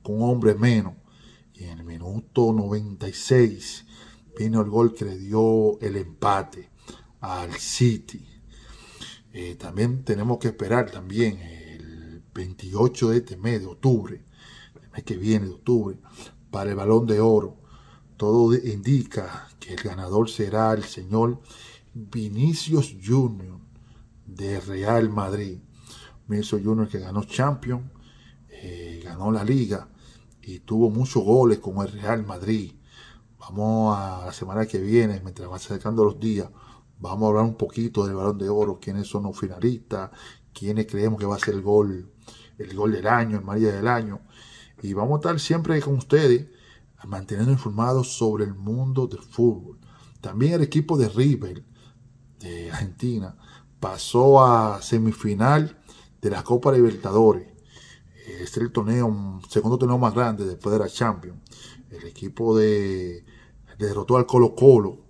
con un hombre menos. Y en el minuto 96 vino el gol que le dio el empate al City. Eh, también tenemos que esperar también el 28 de este mes de octubre, el mes que viene de octubre, para el balón de oro todo indica que el ganador será el señor Vinicius Junior de Real Madrid. Vinicius Junior que ganó Champions, eh, ganó la liga y tuvo muchos goles con el Real Madrid. Vamos a la semana que viene, mientras va acercando los días, vamos a hablar un poquito del balón de oro, quiénes son los finalistas, quiénes creemos que va a ser el gol, el gol del año, el María del año. Y vamos a estar siempre con ustedes manteniendo informados sobre el mundo del fútbol. También el equipo de River de Argentina pasó a semifinal de la Copa Libertadores. Es el torneo, segundo torneo más grande después de la Champions. El equipo de derrotó al Colo Colo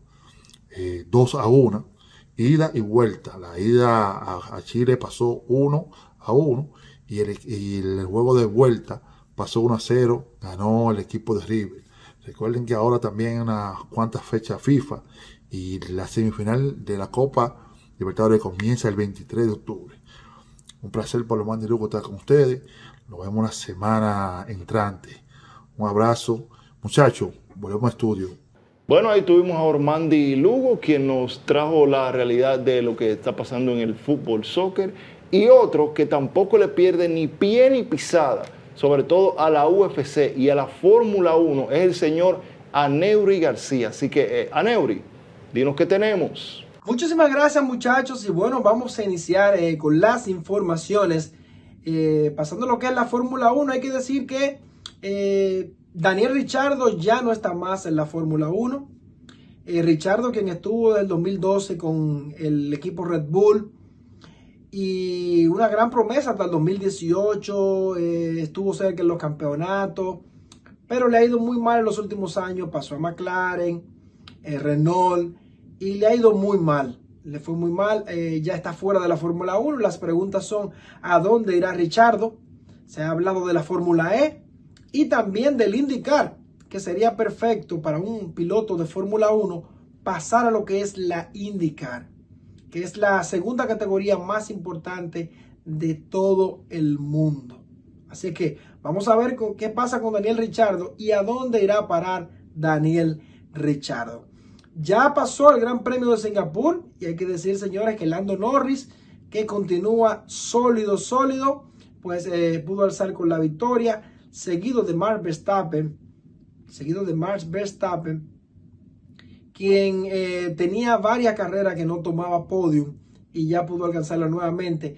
2 eh, a 1, ida y vuelta. La ida a, Chile pasó 1 a 1 y el, juego de vuelta pasó 1 a 0, ganó el equipo de River. Recuerden que ahora también unas cuantas fechas FIFA y la semifinal de la Copa Libertadores comienza el 23 de octubre. Un placer, Pablo Mandi Lugo, estar con ustedes. Nos vemos la semana entrante. Un abrazo. Muchachos, volvemos a estudio. Bueno, ahí tuvimos a Ormandi Lugo, quien nos trajo la realidad de lo que está pasando en el fútbol soccer, y otro que tampoco le pierde ni pie ni pisada, sobre todo a la UFC y a la Fórmula 1, es el señor Aneuri García. Así que, eh, Aneuri, dinos qué tenemos. Muchísimas gracias muchachos y bueno, vamos a iniciar eh, con las informaciones. Eh, pasando lo que es la Fórmula 1, hay que decir que Daniel Richardo ya no está más en la Fórmula 1. Richardo, quien estuvo del 2012 con el equipo Red Bull y una gran promesa hasta el 2018, estuvo cerca en los campeonatos, pero le ha ido muy mal en los últimos años. Pasó a McLaren, Renault y le ha ido muy mal. Le fue muy mal, eh, ya está fuera de la Fórmula 1. Las preguntas son, ¿a dónde irá Richardo? Se ha hablado de la Fórmula E y también del IndyCar, que sería perfecto para un piloto de Fórmula 1 pasar a lo que es la IndyCar, que es la segunda categoría más importante de todo el mundo. Así que vamos a ver qué pasa con Daniel Richardo y a dónde irá a parar Daniel Richardo. Ya pasó el Gran Premio de Singapur y hay que decir, señores, que Lando Norris, que continúa sólido, sólido, pues eh, pudo alzar con la victoria, seguido de Max Verstappen, seguido de Max Verstappen, quien eh, tenía varias carreras que no tomaba podium y ya pudo alcanzarla nuevamente.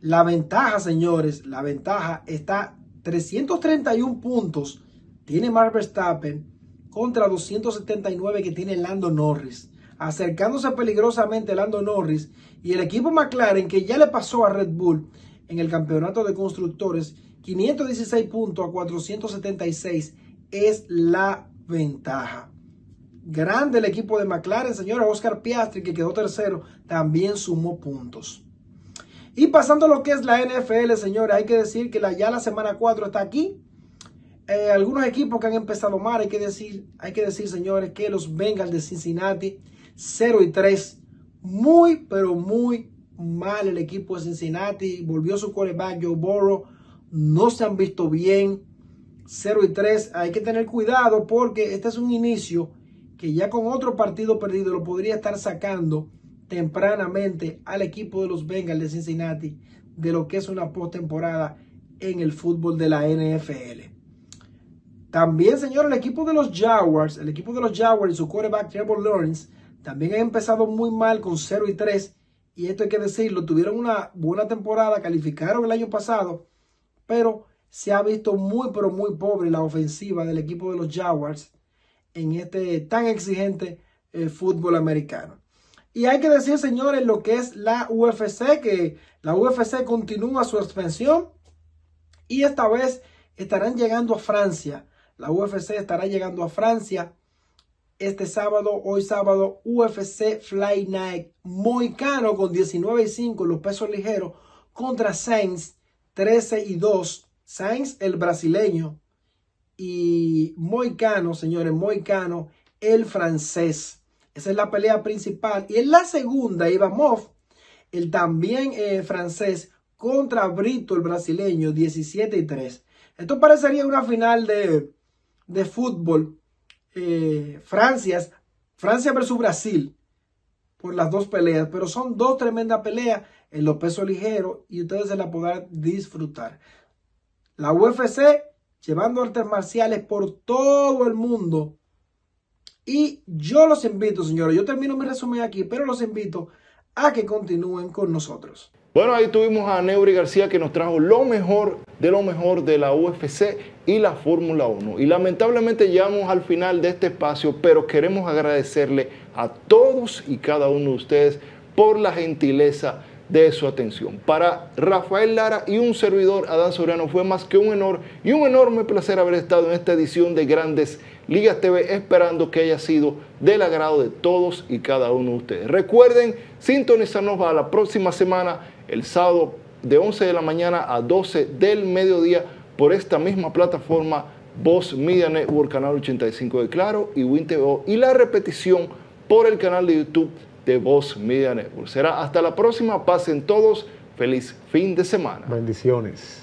La ventaja, señores, la ventaja está 331 puntos. Tiene Max Verstappen contra 279 que tiene Lando Norris, acercándose peligrosamente Lando Norris y el equipo McLaren que ya le pasó a Red Bull en el campeonato de constructores, 516 puntos a 476 es la ventaja. Grande el equipo de McLaren, señora Oscar Piastri, que quedó tercero, también sumó puntos. Y pasando a lo que es la NFL, señores, hay que decir que ya la semana 4 está aquí. Eh, algunos equipos que han empezado mal, hay que decir, hay que decir, señores, que los Bengals de Cincinnati, 0 y 3, muy, pero muy mal el equipo de Cincinnati. Volvió su quarterback Joe Burrow, no se han visto bien, 0 y 3. Hay que tener cuidado porque este es un inicio que ya con otro partido perdido lo podría estar sacando tempranamente al equipo de los Bengals de Cincinnati de lo que es una postemporada en el fútbol de la NFL. También, señor, el equipo de los Jaguars, el equipo de los Jaguars y su quarterback Trevor Lawrence también ha empezado muy mal con 0 y 3. Y esto hay que decirlo, tuvieron una buena temporada, calificaron el año pasado, pero se ha visto muy, pero muy pobre la ofensiva del equipo de los Jaguars en este tan exigente eh, fútbol americano. Y hay que decir, señores, lo que es la UFC, que la UFC continúa su expansión y esta vez estarán llegando a Francia la UFC estará llegando a Francia este sábado, hoy sábado, UFC Fly Night. Moicano con 19 y 5 los pesos ligeros contra Sainz 13 y 2. Sainz el brasileño y Moicano, señores, Moicano el francés. Esa es la pelea principal. Y en la segunda, Ivamov, el también eh, francés, contra Brito, el brasileño, 17 y 3. Esto parecería una final de, de fútbol, eh, Francia, Francia versus Brasil, por las dos peleas, pero son dos tremendas peleas en los pesos ligeros y ustedes se la podrán disfrutar. La UFC llevando artes marciales por todo el mundo. Y yo los invito, señores, yo termino mi resumen aquí, pero los invito a que continúen con nosotros. Bueno, ahí tuvimos a Neuri García que nos trajo lo mejor de lo mejor de la UFC y la Fórmula 1. Y lamentablemente llegamos al final de este espacio, pero queremos agradecerle a todos y cada uno de ustedes por la gentileza de su atención. Para Rafael Lara y un servidor, Adán Soriano, fue más que un honor y un enorme placer haber estado en esta edición de Grandes Ligas TV, esperando que haya sido del agrado de todos y cada uno de ustedes. Recuerden sintonizarnos para la próxima semana el sábado de 11 de la mañana a 12 del mediodía por esta misma plataforma Voz Media Network, canal 85 de Claro y WinTV y la repetición por el canal de YouTube de voz Media Network. Será hasta la próxima. Pasen todos. Feliz fin de semana. Bendiciones.